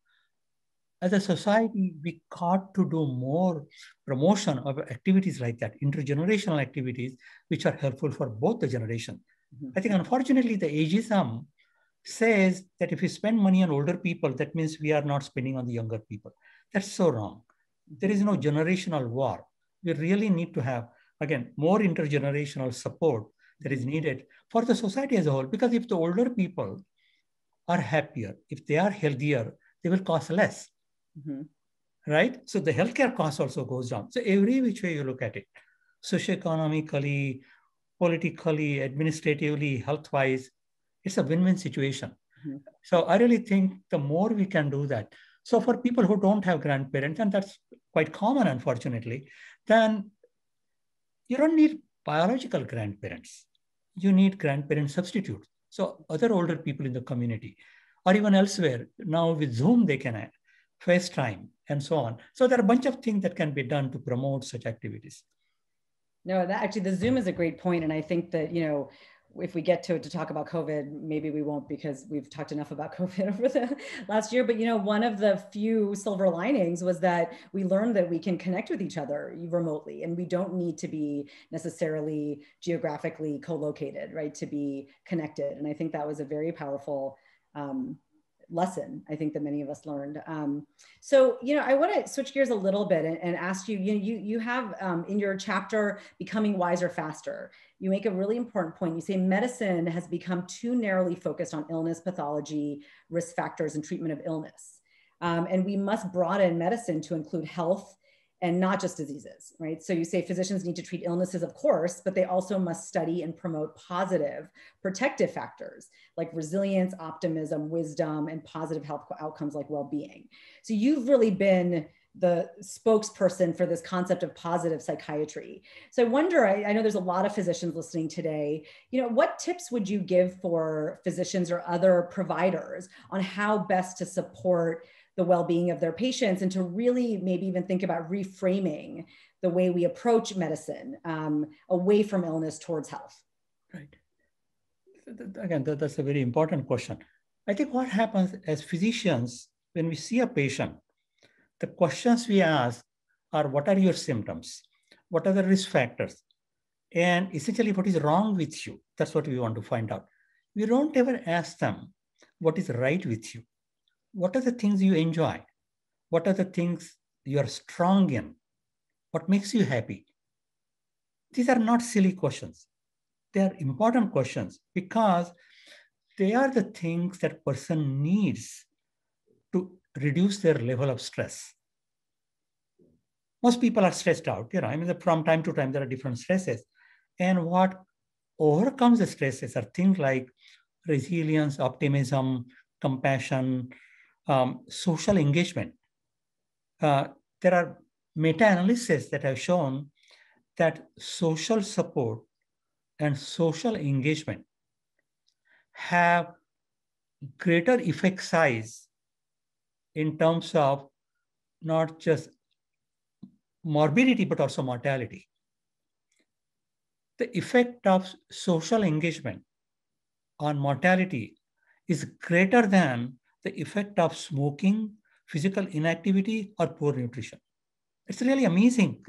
As a society, we got to do more promotion of activities like that, intergenerational activities, which are helpful for both the generation. Mm-hmm. I think, unfortunately, the ageism says that if we spend money on older people, that means we are not spending on the younger people. That's so wrong. There is no generational war. We really need to have, again, more intergenerational support that is needed for the society as a whole. Because if the older people are happier, if they are healthier, they will cost less. Mm-hmm. Right? So the healthcare cost also goes down. So every which way you look at it, socioeconomically, politically, administratively, health-wise, it's a win-win situation. Mm-hmm. So I really think the more we can do that. So for people who don't have grandparents, and that's quite common, unfortunately, then you don't need biological grandparents. You need grandparent substitutes. So other older people in the community, or even elsewhere, now with Zoom they can FaceTime and so on. So there are a bunch of things that can be done to promote such activities. No, that actually the Zoom is a great point, and I think that you know if we get to to talk about COVID, maybe we won't because we've talked enough about COVID over the last year. But you know, one of the few silver linings was that we learned that we can connect with each other remotely, and we don't need to be necessarily geographically co-located, right, to be connected. And I think that was a very powerful um, lesson I think that many of us learned. Um, so, you know, I want to switch gears a little bit and, and ask you, you, you, you have um, in your chapter, Becoming Wiser Faster, you make a really important point. You say medicine has become too narrowly focused on illness, pathology, risk factors, and treatment of illness. Um, and we must broaden medicine to include health and not just diseases, right? So you say physicians need to treat illnesses, of course, but they also must study and promote positive protective factors like resilience, optimism, wisdom, and positive health outcomes like well being. So you've really been the spokesperson for this concept of positive psychiatry. So I wonder, I, I, know there's a lot of physicians listening today, you know, what tips would you give for physicians or other providers on how best to support the well-being of their patients and to really maybe even think about reframing the way we approach medicine um, away from illness towards health? Right. Again, that's a very important question. I think what happens as physicians, when we see a patient, the questions we ask are what are your symptoms? What are the risk factors? And essentially, what is wrong with you? That's what we want to find out. We don't ever ask them what is right with you. What are the things you enjoy? What are the things you are strong in? What makes you happy? These are not silly questions. They are important questions because they are the things that person needs to reduce their level of stress. Most people are stressed out, you know, I mean, from time to time, there are different stresses. And what overcomes the stresses are things like resilience, optimism, compassion, um, social engagement. Uh, there are meta-analyses that have shown that social support and social engagement have greater effect size in terms of not just morbidity, but also mortality. The effect of social engagement on mortality is greater than the effect of smoking, physical inactivity, or poor nutrition. It's really amazing.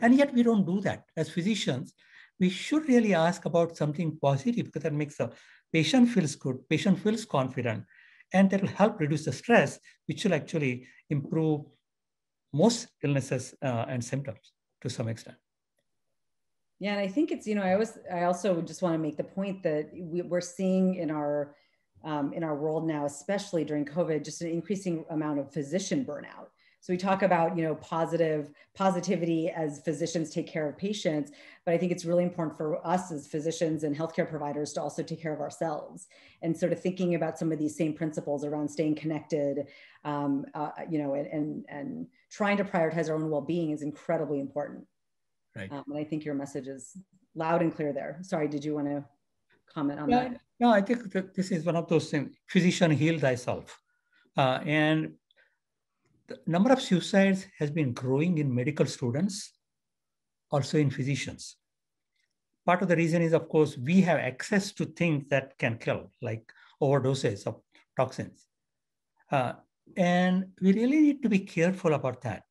And yet we don't do that. As physicians, we should really ask about something positive because that makes the patient feels good, patient feels confident, and that will help reduce the stress, which will actually improve most illnesses uh, and symptoms to some extent. Yeah, and I think it's you know I always I also just want to make the point that we, we're seeing in our um, in our world now, especially during COVID, just an increasing amount of physician burnout. So we talk about, you know, positive positivity as physicians take care of patients, but I think it's really important for us as physicians and healthcare providers to also take care of ourselves and sort of thinking about some of these same principles around staying connected, um, uh, you know, and, and and trying to prioritize our own well-being is incredibly important. Right. Um, and I think your message is loud and clear there. Sorry, did you want to comment on yeah, that? No, I think that this is one of those things, physician heal thyself. Uh, and the number of suicides has been growing in medical students, also in physicians. Part of the reason is, of course, we have access to things that can kill, like overdoses of toxins. Uh, and we really need to be careful about that.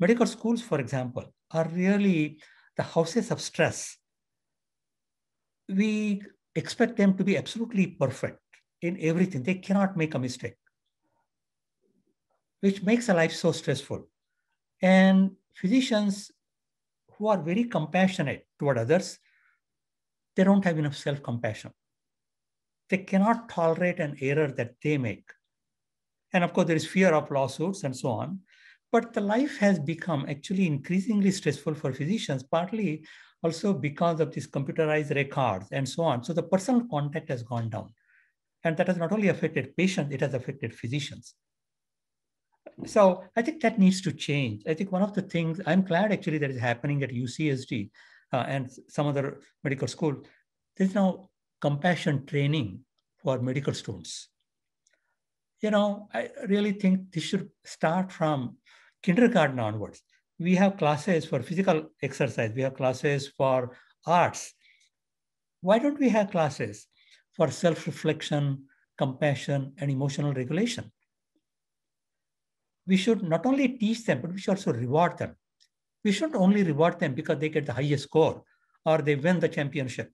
Medical schools, for example, are really the houses of stress. We expect them to be absolutely perfect in everything. They cannot make a mistake, which makes a life so stressful. And physicians who are very compassionate toward others, they don't have enough self compassion. They cannot tolerate an error that they make. And of course, there is fear of lawsuits and so on. But the life has become actually increasingly stressful for physicians, partly also because of these computerized records and so on. So the personal contact has gone down. And that has not only affected patients, it has affected physicians. So I think that needs to change. I think one of the things I'm glad actually that is happening at UCSD uh, and some other medical school, there's now compassion training for medical students. You know, I really think this should start from kindergarten onwards we have classes for physical exercise, we have classes for arts. Why don't we have classes for self reflection, compassion, and emotional regulation? We should not only teach them, but we should also reward them. We shouldn't only reward them because they get the highest score or they win the championship.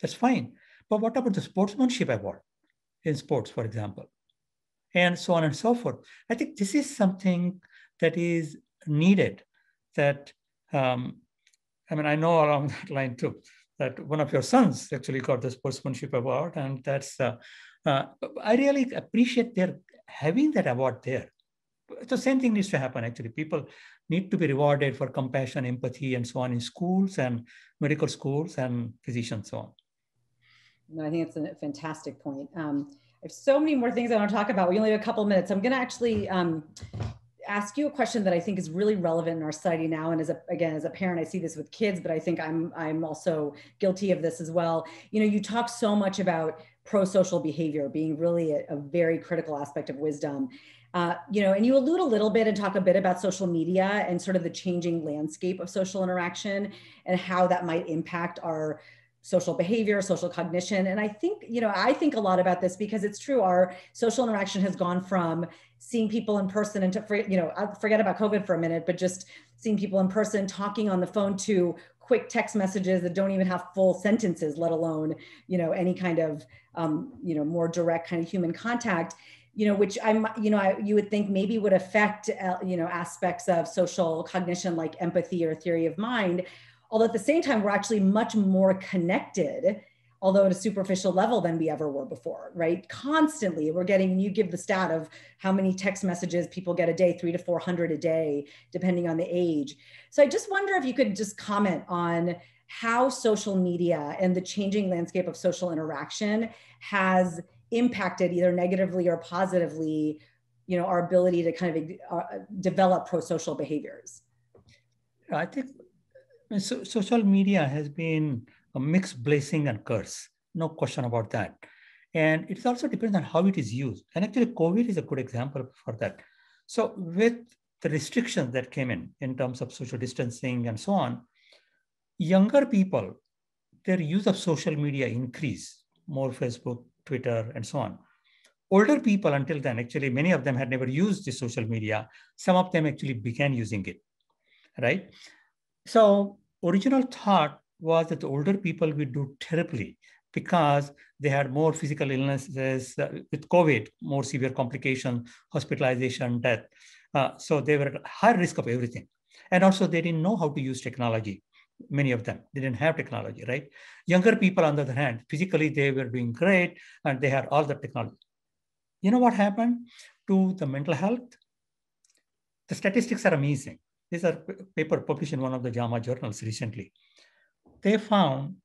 That's fine. But what about the sportsmanship award in sports, for example? And so on and so forth. I think this is something that is needed that, um, I mean, I know along that line too, that one of your sons actually got the sportsmanship award. And that's, uh, uh, I really appreciate their having that award there the same thing needs to happen actually. People need to be rewarded for compassion, empathy, and so on in schools and medical schools and physicians, so on. No, I think it's a fantastic point. Um, I have so many more things I want to talk about. We only have a couple minutes. I'm going to actually um, ask you a question that I think is really relevant in our society now. And as a, again, as a parent, I see this with kids, but I think I'm, I'm also guilty of this as well. You know, you talk so much about pro-social behavior being really a, a very critical aspect of wisdom. Uh, you know, and you allude a little bit and talk a bit about social media and sort of the changing landscape of social interaction and how that might impact our social behavior, social cognition. And I think, you know, I think a lot about this because it's true. Our social interaction has gone from seeing people in person and to, you know, forget about COVID for a minute, but just seeing people in person, talking on the phone to quick text messages that don't even have full sentences, let alone, you know, any kind of, um, you know, more direct kind of human contact you know, which I'm, you know, I, you would think maybe would affect, uh, you know, aspects of social cognition like empathy or theory of mind. Although at the same time, we're actually much more connected, although at a superficial level than we ever were before, right? Constantly, we're getting, you give the stat of how many text messages people get a day, three to 400 a day, depending on the age. So I just wonder if you could just comment on how social media and the changing landscape of social interaction has impacted either negatively or positively you know our ability to kind of uh, develop pro-social behaviors i think so, social media has been a mixed blessing and curse, no question about that. And it also depends on how it is used. And actually, COVID is a good example for that. So, with the restrictions that came in, in terms of social distancing and so on, younger people, their use of social media increased, more Facebook, Twitter, and so on. Older people, until then, actually, many of them had never used the social media. Some of them actually began using it, right? So original thought was that the older people would do terribly because they had more physical illnesses uh, with COVID, more severe complications, hospitalization, death. Uh, so they were at high risk of everything. And also they didn't know how to use technology. Many of them they didn't have technology, right? Younger people, on the other hand, physically they were doing great and they had all the technology. You know what happened to the mental health? The statistics are amazing. These are paper published in one of the JAMA journals recently. They found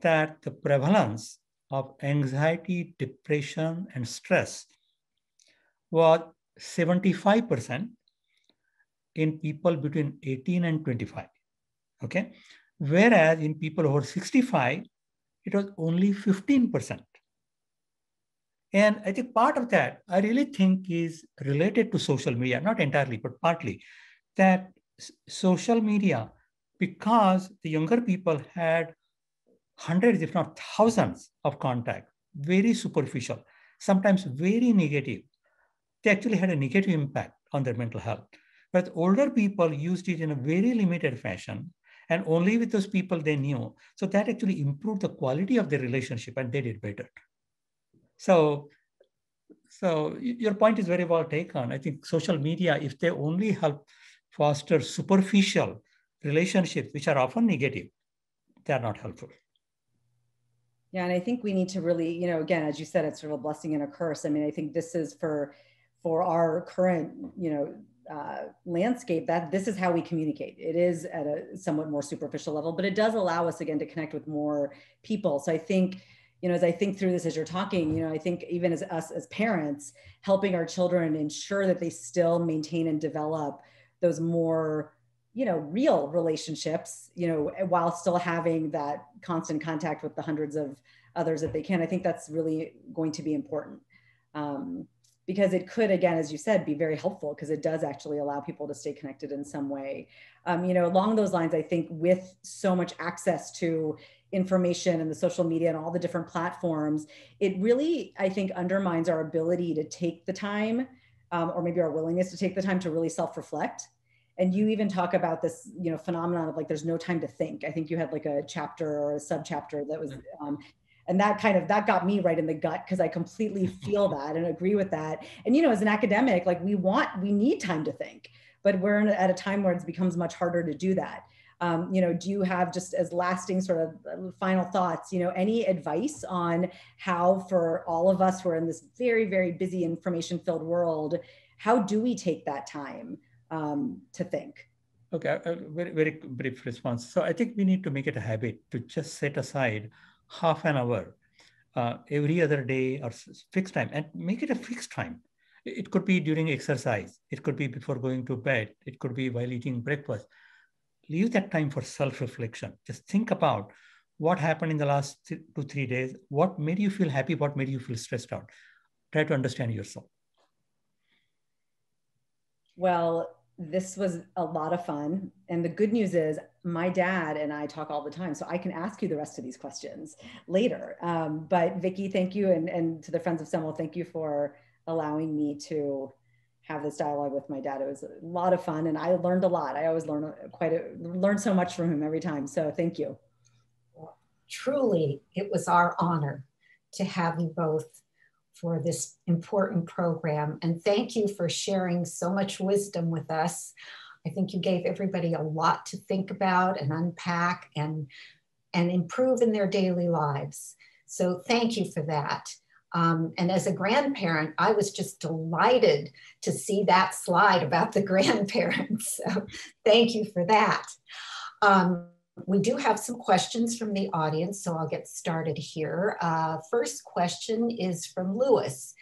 that the prevalence of anxiety, depression, and stress was 75% in people between 18 and 25. Okay. Whereas in people over 65, it was only 15%. And I think part of that, I really think is related to social media, not entirely, but partly that social media because the younger people had hundreds, if not thousands, of contact, very superficial, sometimes very negative. They actually had a negative impact on their mental health. But older people used it in a very limited fashion and only with those people they knew. So that actually improved the quality of their relationship and they did better. So, so your point is very well taken. I think social media, if they only help foster superficial relationships, which are often negative, they are not helpful. Yeah, and I think we need to really, you know, again, as you said, it's sort of a blessing and a curse. I mean, I think this is for for our current, you know, uh, landscape that this is how we communicate. It is at a somewhat more superficial level, but it does allow us again to connect with more people. So I think, you know, as I think through this as you're talking, you know, I think even as us as parents, helping our children ensure that they still maintain and develop those more you know real relationships you know while still having that constant contact with the hundreds of others that they can i think that's really going to be important. Um, because it could again as you said be very helpful because it does actually allow people to stay connected in some way. Um, you know along those lines i think with so much access to information and the social media and all the different platforms it really i think undermines our ability to take the time um, or maybe our willingness to take the time to really self-reflect and you even talk about this you know phenomenon of like there's no time to think. I think you had like a chapter or a subchapter that was um, and that kind of that got me right in the gut because i completely feel that and agree with that. And you know as an academic like we want we need time to think but we're at a time where it becomes much harder to do that. Um, you know, do you have just as lasting sort of uh, final thoughts, you know, any advice on how for all of us who are in this very, very busy information filled world, how do we take that time um, to think? Okay, a very, very brief response. So I think we need to make it a habit to just set aside half an hour uh, every other day or fixed time and make it a fixed time. It could be during exercise. It could be before going to bed. It could be while eating breakfast. Leave that time for self-reflection. Just think about what happened in the last two, three days. What made you feel happy? What made you feel stressed out? Try to understand yourself. Well, this was a lot of fun. And the good news is, my dad and I talk all the time, so I can ask you the rest of these questions later. Um, but Vicki, thank you, and, and to the Friends of Semel, thank you for allowing me to have this dialogue with my dad. It was a lot of fun, and I learned a lot. I always learn quite a, learn so much from him every time. So thank you. Truly, it was our honor to have you both for this important program. And thank you for sharing so much wisdom with us. I think you gave everybody a lot to think about and unpack and, and improve in their daily lives. So thank you for that. Um, and as a grandparent, I was just delighted to see that slide about the grandparents. So thank you for that. Um, we do have some questions from the audience, so I'll get started here. Uh, first question is from Lewis.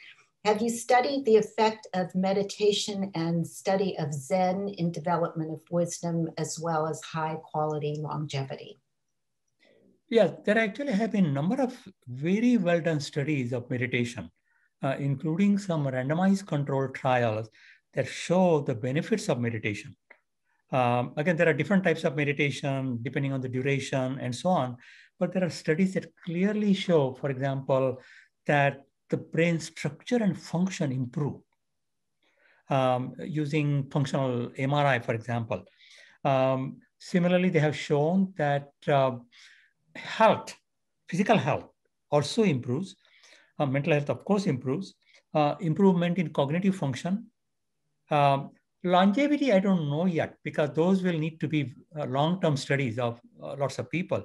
Have you studied the effect of meditation and study of Zen in development of wisdom as well as high quality longevity? Yeah, there actually have been a number of very well done studies of meditation, uh, including some randomized controlled trials that show the benefits of meditation. Um, again, there are different types of meditation depending on the duration and so on. But there are studies that clearly show, for example, that the brain structure and function improve um, using functional MRI, for example. Um, similarly, they have shown that uh, health, physical health, also improves. Uh, mental health, of course, improves. Uh, improvement in cognitive function. Um, Longevity, I don't know yet because those will need to be uh, long-term studies of uh, lots of people.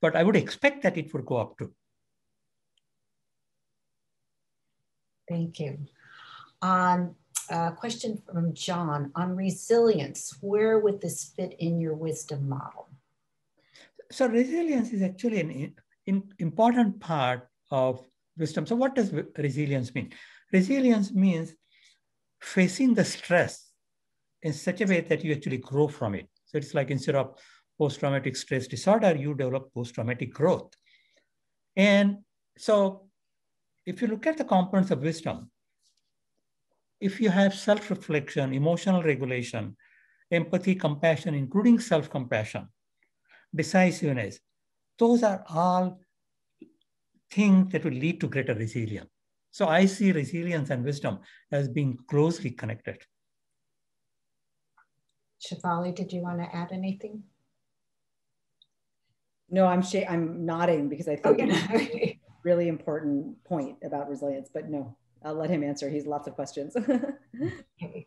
But I would expect that it would go up to. Thank you. Um, a question from John on resilience. Where would this fit in your wisdom model? So resilience is actually an in, important part of wisdom. So what does resilience mean? Resilience means facing the stress in such a way that you actually grow from it. So it's like instead of post-traumatic stress disorder, you develop post-traumatic growth. And so if you look at the components of wisdom, if you have self-reflection, emotional regulation, empathy, compassion, including self-compassion, decisiveness, those are all things that will lead to greater resilience. So I see resilience and wisdom as being closely connected. Shafali, did you want to add anything? No, I'm sh- I'm nodding because I think okay. really important point about resilience, but no, I'll let him answer. He's lots of questions. okay.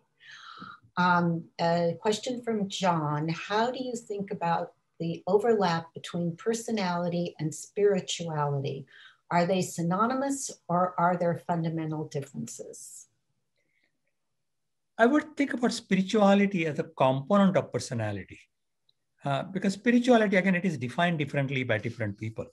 Um, a question from John. How do you think about the overlap between personality and spirituality? Are they synonymous or are there fundamental differences? I would think about spirituality as a component of personality. Uh, because spirituality, again, it is defined differently by different people.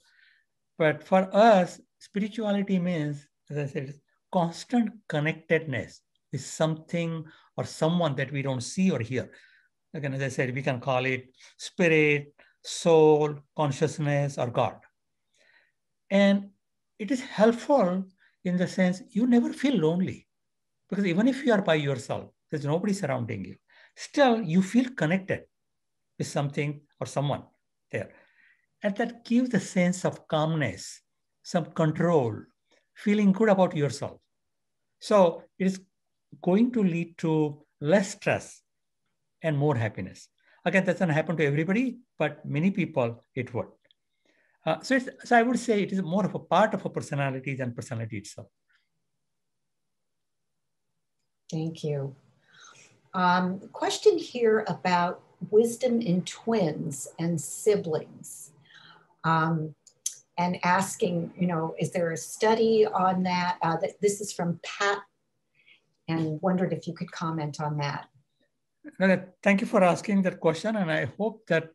But for us, spirituality means, as I said, constant connectedness with something or someone that we don't see or hear. Again, as I said, we can call it spirit, soul, consciousness, or God. And it is helpful in the sense you never feel lonely. Because even if you are by yourself, there's nobody surrounding you. Still, you feel connected with something or someone there. And that gives a sense of calmness, some control, feeling good about yourself. So it is going to lead to less stress and more happiness. Again, that doesn't happen to everybody, but many people it would. Uh, so, so I would say it is more of a part of a personality than personality itself. Thank you. Um, question here about wisdom in twins and siblings. Um, and asking, you know, is there a study on that? Uh, that this is from Pat, and wondered if you could comment on that. Thank you for asking that question, and I hope that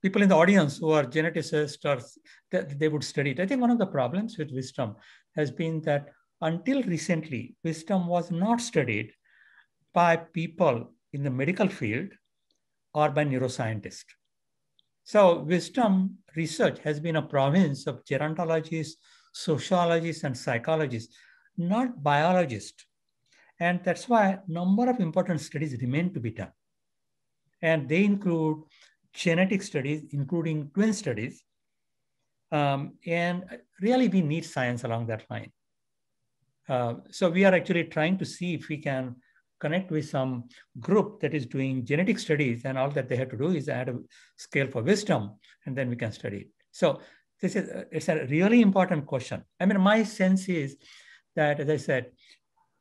people in the audience who are geneticists or that they would study it. I think one of the problems with wisdom has been that until recently, wisdom was not studied by people in the medical field or by neuroscientists. So wisdom research has been a province of gerontologists, sociologists, and psychologists, not biologists. And that's why a number of important studies remain to be done. And they include genetic studies, including twin studies. Um, and really, we need science along that line. Uh, so we are actually trying to see if we can connect with some group that is doing genetic studies and all that they have to do is add a scale for wisdom and then we can study it. So this is, uh, it's a really important question. I mean, my sense is that, as I said,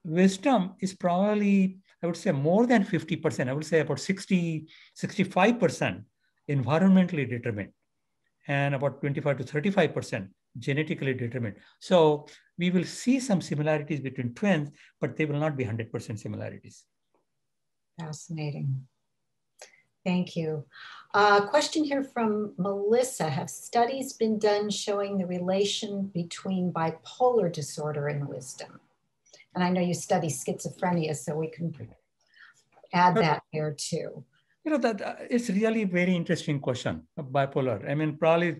wisdom is probably, I would say more than 50%, I would say about 60, 65% environmentally determined and about 25 to 35% genetically determined. So we will see some similarities between twins, but they will not be 100% similarities. Fascinating. Thank you. A uh, question here from Melissa. Have studies been done showing the relation between bipolar disorder and wisdom? And I know you study schizophrenia, so we can add that there too. You know, that uh, it's really very interesting question, bipolar. I mean, probably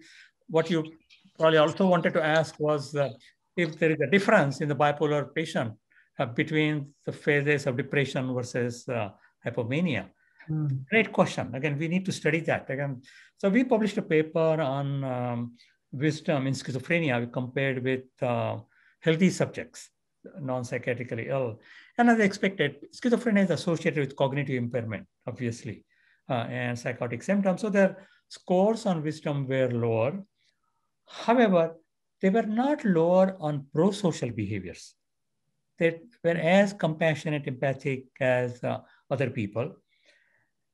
what you probably also wanted to ask was uh, if there is a difference in the bipolar patient uh, between the phases of depression versus uh, hypomania. Mm. Great question. Again, we need to study that. Again, so we published a paper on um, wisdom in schizophrenia. We compared with uh, healthy subjects, non-psychiatrically ill. And as expected, schizophrenia is associated with cognitive impairment, obviously, uh, and psychotic symptoms. So their scores on wisdom were lower. However, they were not lower on pro-social behaviors. They were as compassionate, empathic as uh, other people.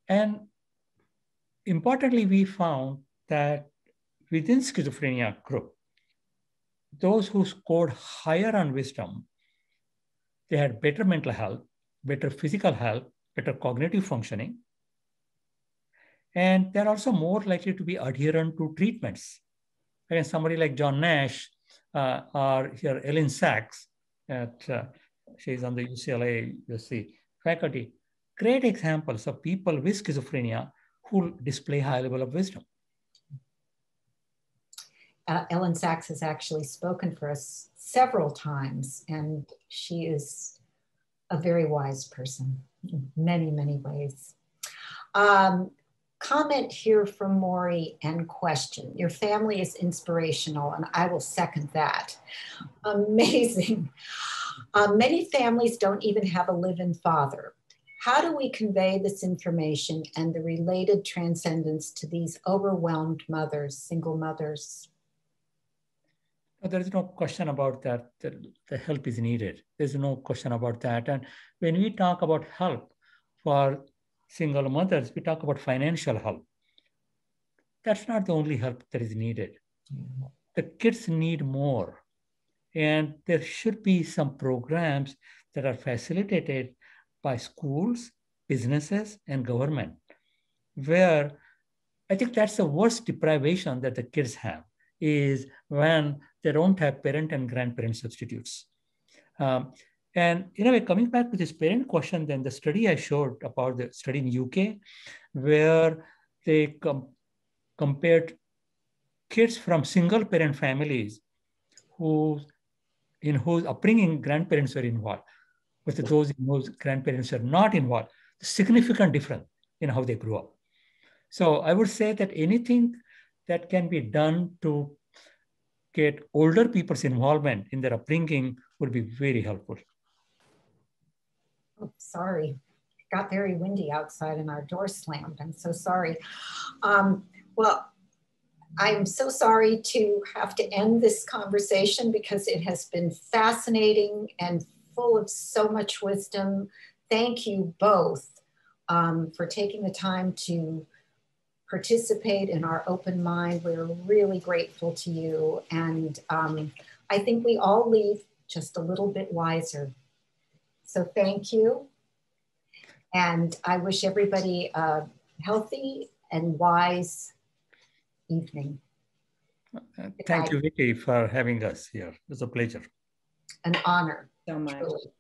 And importantly, we found that within schizophrenia group, those who scored higher on wisdom, they had better mental health, better physical health, better cognitive functioning. And they're also more likely to be adherent to treatments Again, somebody like John Nash uh, or here Elyn Saks, at, uh, she's on the UCLA USC faculty, great examples of people with schizophrenia who display high level of wisdom. Uh, Elyn Saks has actually spoken for us several times, and she is a very wise person in many, many ways. Um, comment here from Maury and question. Your family is inspirational, and I will second that. Amazing. Um, many families don't even have a live-in father. How do we convey this information and the related transcendence to these overwhelmed mothers, single mothers? There is no question about that. The help is needed. There's no question about that. And when we talk about help for single mothers, we talk about financial help. That's not the only help that is needed. Mm-hmm. The kids need more. And there should be some programs that are facilitated by schools, businesses, and government, where I think that's the worst deprivation that the kids have is when they don't have parent and grandparent substitutes. Um, and in a way, coming back to this parent question, then the study I showed about the study in UK, where they com compared kids from single parent families who in whose upbringing grandparents were involved with those in whose grandparents are not involved, significant difference in how they grew up. So I would say that anything that can be done to get older people's involvement in their upbringing would be very helpful. Oh, sorry. It got very windy outside and our door slammed. I'm so sorry. Um, well, I'm so sorry to have to end this conversation because it has been fascinating and full of so much wisdom. Thank you both um, for taking the time to participate in our open mind. We're really grateful to you. And um, I think we all leave just a little bit wiser. So thank you. And I wish everybody a healthy and wise evening. Thank you, Vicki, for having us here. It was a pleasure. An honor. So much. Truly.